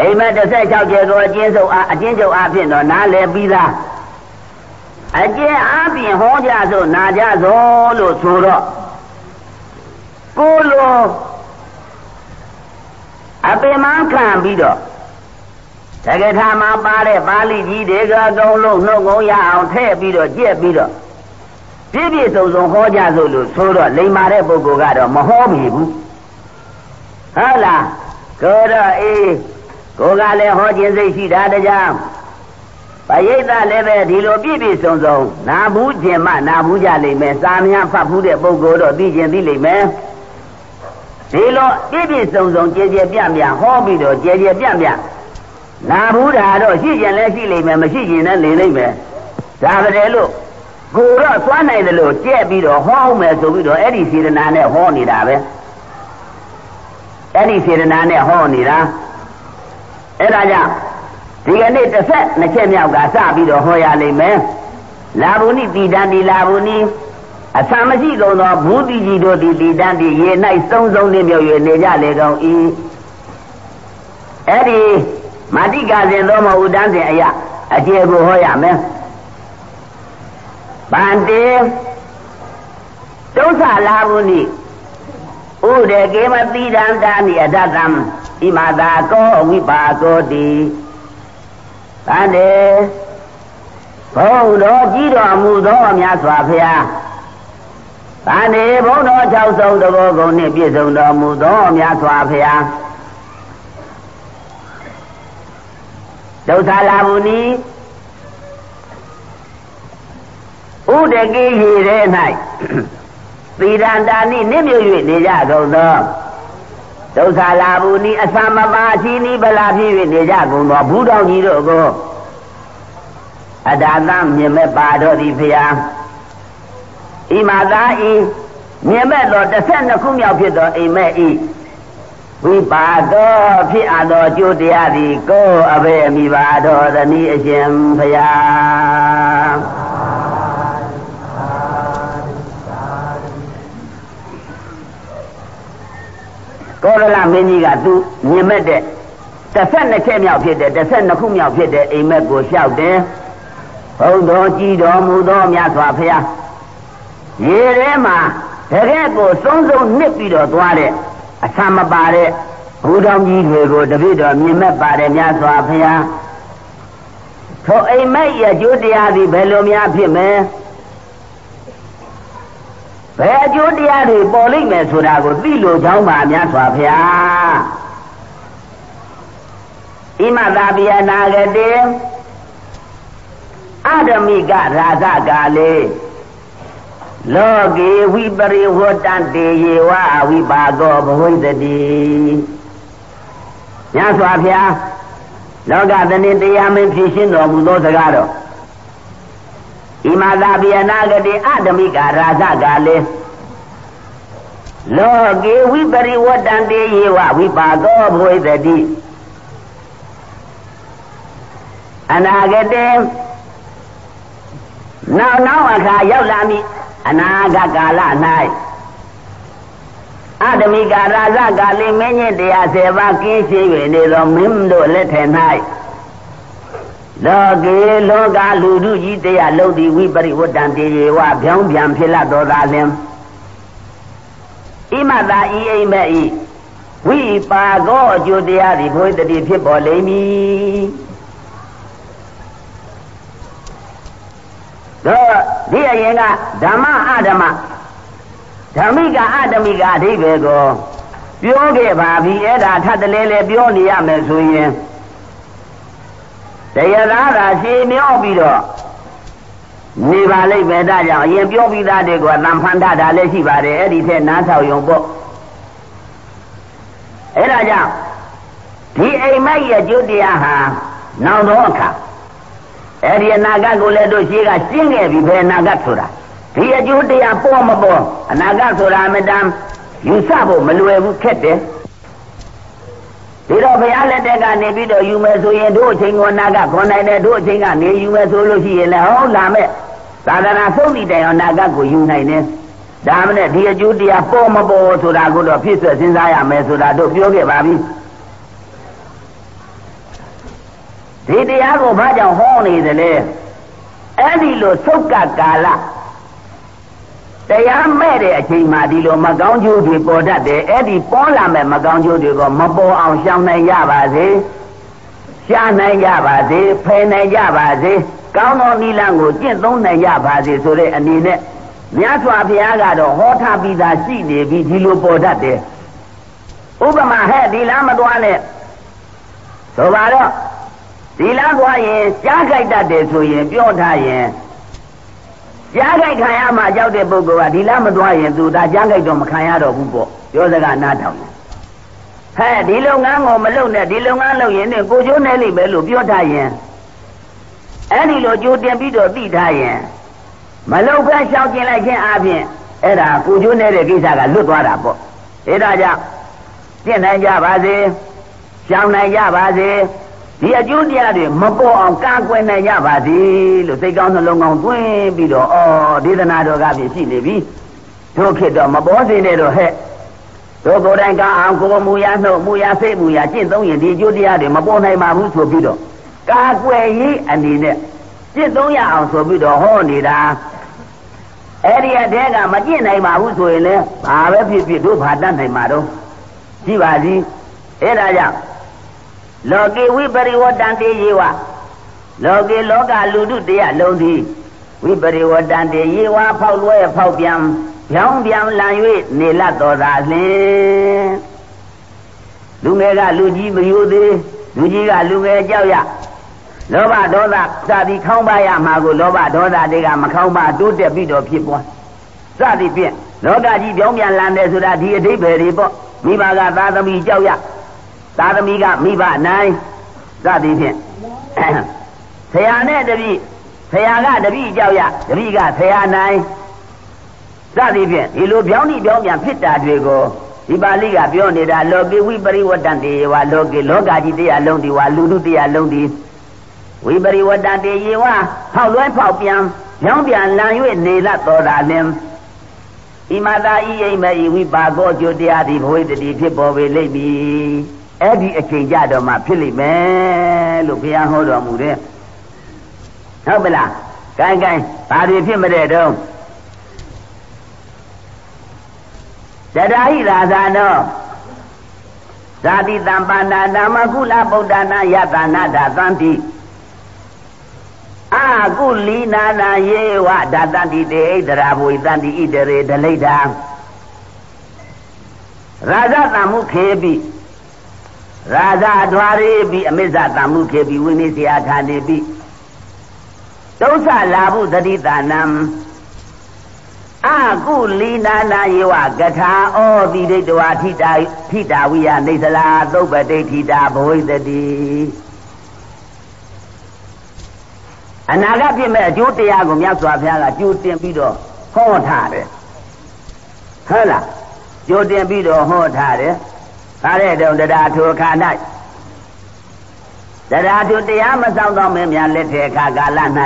အိမ်မက်16ချက်ကိုအကျဉ်းချုပ်အားအကျဉ်းချုပ်အားဖြင့်တော့နားလည်ပြီးသားအကျင့်အပြင်ဟောကြစို့နာကြစို့လို့ဆိုတော့ကိုလိုအပင်မခံပြီးတော့ တက္ကထာမှာပါတဲ့ပါဠိကြီးတွေကအကုန်လုံးနှုတ်ငုံရအောင်ထည့်ပြီးတော့ကြက်ပြီးတော့ပြည့်ပြည့်စုံစုံဟောကြစို့လို့ဆိုတော့လိမ္မာတဲ့ပုဂ္ဂိုလ်ကတော့မဟောပြီဘူးဟုတ်လားကိုတော့အေးကိုကလည်းဟောခြင်းစိတ်ရှိတာတကြောင်ပရိသတ်လည်းပဲဒီလိုပြည့်ပြည့်စုံစုံနာဘူးခြင်းမနာဘူးကြလိမ့်မယ်စာများဖတ်ဘူးတဲ့ပုဂ္ဂိုလ်တော့သိခြင်းသိလိမ့်မယ်ဒီလိုပြည့်ပြည့်စုံစုံကြည်ကြည်ပြန့်ပြန့်ဟောပြီးတော့ကြည်ကြည်ပြန့်ပြန့် နာဘူးတာတော့ရှိခြင်းလည်းရှိလိမ့်မယ်မရှိခြင်းလည်းနေလိမ့်မယ်ဒါပဲလေလို့ကိုတော့သွားနိုင်တယ်လို့ကြက်ပြီးတော့ဟောအောင်မယ်ဆိုပြီးတော့အဲ့ဒီစေတနာနဲ့ဟောနေတာပဲအဲ့ဒီစေတနာနဲ့ဟောနေတာအဲ့ဒါကြောင့်ဒီကနေ့တစ်ဆက်နှစ်ချက်မြောက်ကစပြီးတော့ဟောရလိမ့်မယ်လာဘူးနိတိတံဒီလာဘူးနိအဆံမရှိကုန်သောဘူတိကြီးတို့သည်တိတံဒီရေ၌စုံစုံနှင့်မြုပ်၍နေကြလေကုန်၏အဲ့ဒီ မာတိကာစဉ်သောမဟုတန်းစဉ်အရာအကျေကိုဟောရမယ်ဗန္တေဒုသလာဘူးနိဥဒေကေမတိတံတာနိအဒတံဣမသာကောဝိပါကောတိဗန္တေဘုံတော်ကြီးတော်မူသောမြတ်စွာဘုရားဗန္တေဘုံတော်၆ဆုံးတဘောကုံနှင့်ပြည့်စုံတော်မူသောမြတ်စွာဘုရား ဒုသလာဘူးနိဥဒကိရေထဲ၌သီရန္တာနိနိမြွ၍နေကြကုန်သောဒုက္ခလာဘူးနိအသမပါချီနိဗလာဖြစ်၍နေကြကုန်သောဘူးတော်ကြီးတို့ကိုအဒါသမြင်မဲ့ပါတော်သည်ဖျားဣမသာဤမြင်မဲ့သော12ခုမြောက်ဖြစ်သောအိမ်မဲ့ဤ ဝိပါတော်ဖြစ်အပ်သောကျိုးတရားသည်ကိုယ်အဘေမိပါတော်သနည်းအရှင်ဖျားကောရလမင်းကြီးကသူမြင်မဲ့တဲ့12ချက်မြောက်ဖြစ်တဲ့12ခုမြောက်ဖြစ်တဲ့အိမ်မက်ကိုလျှောက်တယ်ဘုံတော်ကြည်တော်မူသောမြတ်စွာဘုရားရေထဲမှာတကယ်ကိုစုံစုံနှစ်ပြီးတော့သွားတဲ့ အဆံမပါတဲ့ဘုတော်ကြီးတွေကိုတပိတော်မြင်မဲ့ပါတယ်မြတ်စွာဘုရားထိုအိမ်မက်ရဲ့အကျိုးတရားသည်ဘယ်လိုများဖြစ်မလဲဘယ်အကျိုးတရားတွေပေါ်လိမ့်မယ်ဆိုတာကိုသိလို့ကြောင်းပါများစွာဖျားဣမသာပိယနာဂတေအဒမိကရာဇကာလေ လောကေဝိပရိဝတ္တတေယေဝဝိပါကောဘဝိတတိညစွာဖျားလောကသနေတရားမင်းဖြည့်ရှင်းတော်မူသောစကားတော်ဣမသာပိယနာဂတိအဓမိကရာဇကလေလောကေဝိပရိဝတ္တံတေယေဝဝိပါကောဘဝိတတိအနာဂတေနောက်နောက်အခါရောက်လာမည် အနာဂတ်ကာလ၌အတမိကာရာဇကာလိမင်းကြီးတရား၁၀ပါးကင်းရှင်း၍နေသောမင်းတို့လက်ထက်၌လောကေလောကလူလူကြီးတရားလုံးသည်ဝိပရိဝတ္တံတေယေဝဗျောင်းပြန်ဖြစ်လာတော်သာလင်ဣမတာဤအိမ်မဲ့ဤဝိပါကောအကျိုးတရားသည်ဘုရားတတိဖြစ်ပေါ်လိမ့်မည် တော့ဒီအရင်ကဓမ္မအဓမ္မဓမ္မိကအဓမ္မိကအဓိပ္ပာယ်ကိုပြောခဲ့ပါပြီအဲ့ဒါထပ်တလဲလဲပြောနေရမယ်ဆိုရင်တရားသားသာရှည်မြော့ပြီးတော့နေပါလိမ့်မယ်ဒါကြောင့်အရင်ပြောပြီးသားတွေကတန်ဖန်ထတာလည်းရှိပါတယ်အဲ့ဒီထက်နားဆောက်ရုံပေါ့အဲ့ဒါကြောင့်ဒီအိမ်မက်ရဲ့ကျိုးတရားဟာနောက်တော့အခါ အဲ့ဒီအနာဂတ်ကိုလည်းတို့ရှိကရှင်းခဲ့ပြီဘယ်အနာဂတ်ဆိုတာဒီအကျိုးတရားပေါ်မပေါ်အနာဂတ်ဆိုတာမတန်ယူဆဖို့မလွယ်ဘူးခက်တယ်ဒီတော့ဘုရားလက်ထက်ကနေပြီးတော့ယူမယ်ဆိုရင်တို့အချိန်ကနာကခွန်နိုင်တယ်တို့အချိန်ကနေယူမယ်ဆိုလို့ရှိရင်လည်းဟုတ်လာမဲ့သာသနာဆုံးသည့်တိုင်အောင်နာကကိုယူနိုင်တယ်ဒါမှနဲ့ဒီအကျိုးတရားပေါ်မပေါ်ဆိုတာကိုတော့ဖြစ်ဆက်စဉ်းစားရမယ်ဆိုတာတို့ပြောခဲ့ပါပြီ ဒီတရားကိုဘာကြောင့်ဟောနေသလဲအဲ့ဒီလိုသုတ်ကကာလတရားမဲ့တဲ့အချိန်မှာဒီလိုမကောင်းကျိုးတွေပေါ်တတ်တယ်အဲ့ဒီပေါ်လာမဲ့မကောင်းကျိုးတွေကမပေါ်အောင်ရှောင်နိုင်ရပါစေရှားနိုင်ကြပါစေဖယ်နိုင်ကြပါစေကောင်းသောနိလန်းကိုကျင့်သုံးနိုင်ကြပါစေဆိုတဲ့အနေနဲ့မြတ်စွာဘုရားကတော့ဟောထားပြီးသားရှိနေပြီဒီလိုပေါ်တတ်တယ်ဥပမာဟဲ့ဒီလားမသွားနဲ့ဆိုပါတော့ ဒီလားသွားရင်ကြားကြိုက်တတ်တယ်ဆိုရင်ပြောထားရင်ကြားကြိုက်ခံရမှကြောက်တဲ့ပုဂ္ဂိုလ်ကဒီလားမသွားရင်သူဒါကြားကြိုက်တော့မခံရတော့ဘူးပေါ့ပြောစကားနားထောင်ဟဲ့ဒီလုပ်ငန်းကိုမလုပ်နဲ့ဒီလုပ်ငန်းလုပ်ရင်ကိုကျိုးနေလိမ့်မယ်လို့ပြောထားရင်အဲ့ဒီလိုကြိုတင်ပြီးတော့သိထားရင်မလုံဖက်ရှောင်ကျင်လိုက်ခြင်းအပြင်အဲ့ဒါကိုကျိုးနေတဲ့ကိစ္စကလွတ်သွားတာပေါ့အဲဒါကြောင့်ပြင့်နိုင်ကြပါစေရှောင်နိုင်ကြပါစေ ဒီအကျိုးတရားတွေမပေါ်အောင်ကာကွယ်နိုင်ကြပါစေလို့စိတ်ကောင်းနှလုံးကောင်းသွင်းပြီးတော့ဩဒေသနာတော်ကပြည့်ရှိနေပြီတို့ခေတ်တော့မပေါ်စေနဲ့တော့ဟဲ့တို့ကိုယ်တိုင်ကအောင်ကိုယ်မူရနှုတ်မူရစိတ်မူရကျင့်သုံးရင်ဒီအကျိုးတရားတွေမပေါ်နိုင်ပါဘူးဆိုပြီးတော့ကာကွယ်ရေးအနေနဲ့ကျင့်သုံးရအောင်ဆိုပြီးတော့ဟောနေတာအဲ့ဒီအတဲကမကျင့်နိုင်ပါဘူးဆိုရင်လည်းဘာပဲဖြစ်ဖြစ်တို့ဘာတတ်နိုင်မှာတော့ကြည့်ပါစီအဲ့ဒါကြောင့် လောကေဝိပရိဝတ္တံတေယေဝလောကေလောကလူတုတရားလုံးသည်ဝိပရိဝတ္တံတေယေဝဖောက်လွဲဖောက်ပြန်ပြောင်းပြန်လံ၍နေလတ်တော်သာလင်လူငယ်ကလူကြီးမယိုသေးလူကြီးကလူငယ်ကြောက်ရလောဘဒေါသစသည်ခေါင်းပါရမှာကိုလောဘဒေါသတွေကမခေါင်းပါတိုးတက်ပြီးတော့ဖြစ်ပွားစသည်ဖြင့်လောကကြီးပြောင်းပြန်လန်တယ်ဆိုတာဒီအဓိပ္ပာယ်တွေပေါ့မိဘကသာသမီကြောက်ရ သာသမီကမိဘနိုင်စသည်ဖြင့်ဆရာနဲ့တပည့်ဆရာကတပည့်ကြောက်ရတပည့်ကဆရာနိုင်စသည်ဖြင့်ဒီလိုပြောင်းတိပြောင်းပြန်ဖြစ်တာတွေကိုဒီပါဠိကပြောနေတာလောကေဝိပရိဝတ္တံတေဝါလောကေလောကကြီးတရားလုံးဒီဝါလူတုတရားလုံးဒီဝိပရိဝတ္တတေယေဝဖောက်လွဲဖောက်ပြန်ရောင်းပြန်လံ၍နေလတော်တာလင်ဣမသာဤအိမ်မေဤဝိပါကောကျိုတရားသည်ဘဝိတတိဖြစ်ပေါ်ပေလိမ့်မည် အဲ့ဒီအချိန်ကြတော့မှဖြစ်လိမ့်မယ်လို့ဘုရားဟောတော်မူတယ်ဟုတ်ပလားကိုင်းကိုင်းဘာတွေဖြစ်မတဲ့တော့တရာဟိရာဇာနောဇာတိတံပါဏာနာမကုလဗုဒ္ဓနာယတနာဒသံတိအာကုလီနာနာယေဝဒတန္တိတေဣဒရာဘဝိတန္တိဣတရေဒလိဋ္ဌာရာဇတမှုခေပိ ရာဇအထွာရေပိအမိစ္ဆတမှုခေပိဝိနိစီယဌာနေပိဒုစလာဘုသတိတာနံအာကုလီနာနာယေဝကထာဩတိဒိတဝါထိတာထိတာဝိယနေသလာသုပ္ပတိထိတာဘဝိတတိအနာဂတ်ဖြစ်မဲ့အကျိုးတရားကိုမြတ်စွာဘုရားကကြိုတင်ပြီးတော့ဟောထားတယ်ဟုတ်လားကြိုတင်ပြီးတော့ဟောထားတယ် ဒါတဲ့တုံတရားထိုခါ၌တရားထိုတရားမဆောင်သောမင်းများလက်ထက်ခါကာလ၌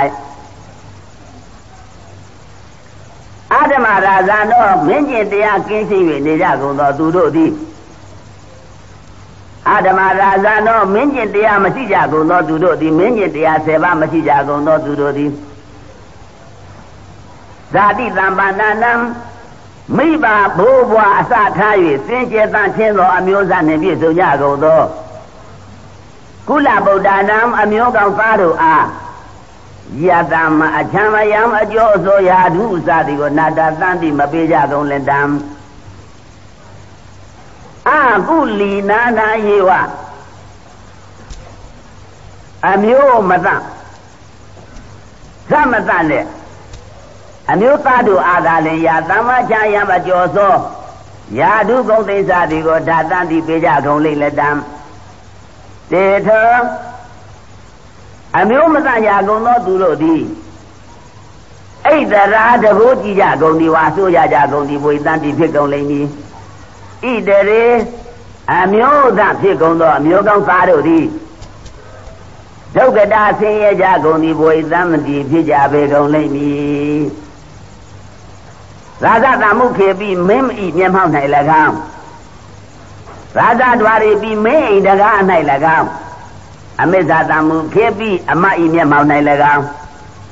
အာဓမရာဇာနောမင်းကျင်တရားကင်းရှင်း၍နေကြကုန်သောသူတို့သည်အာဓမရာဇာနောမင်းကျင်တရားမရှိကြကုန်သောသူတို့သည်မင်းကျင်တရား၁၀ပါးမရှိကြကုန်သောသူတို့သည်ဇာတိတံပါဏနံ မိဘဘိုးဘွားအစထား၍စင်ကြယ်တန်ချင်းသောအမျိုးသားနှင့်ပြည့်စုံကြကုန်သောကုလဗုဒ္ဓနာအမျိုးကောင်းသားတို့အားယတမအချမ်းမယံအကျော်ဆိုရာဓုစသည်ကိုနာတာတန်တိမပေးကြကုန်လင်တံအာကုလီနာနာယေဝအမျိုးမသသမသနဲ့ အမျိုးသားတို့အာသာလင်ယာသမ္မာချာယံအကျော်သောယာဓုဂုံသိစ္စာဒီကိုဓာတန်တိပေးကြကုန်လိမ့်လက်တံတေထောအမျိုးမတရာကုန်သောသူတို့သည်ဣဒရာတကိုးကြည့်ကြကုန်ဒီဝါဆိုရကြကုန်ဒီဘွေတန်တိဖြစ်ကုန်လိမ့်မည်ဣတရေအမျိုးသားဖြစ်ကုန်သောအမျိုးကောင်းသားတို့သည်ဒုက္ကတာဆင်းရဲကြကုန်ဒီဘွေတန်တိဖြစ်ကြပေကုန်လိမ့်မည် ရာဇတမှုခေပြီးမင်းဤမျက်မှောက်၌၎င်းရာဇဒွာရီပြီးမင်းအိတကား၌၎င်းအမိစ္ဆာတမှုခေပြီးအမဤမျက်မှောက်၌၎င်း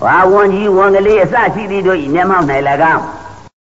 ဝါဝန်ကြီးဝန်ကလေးအစရှိသည်တို့ဤမျက်မှောက်၌၎င်း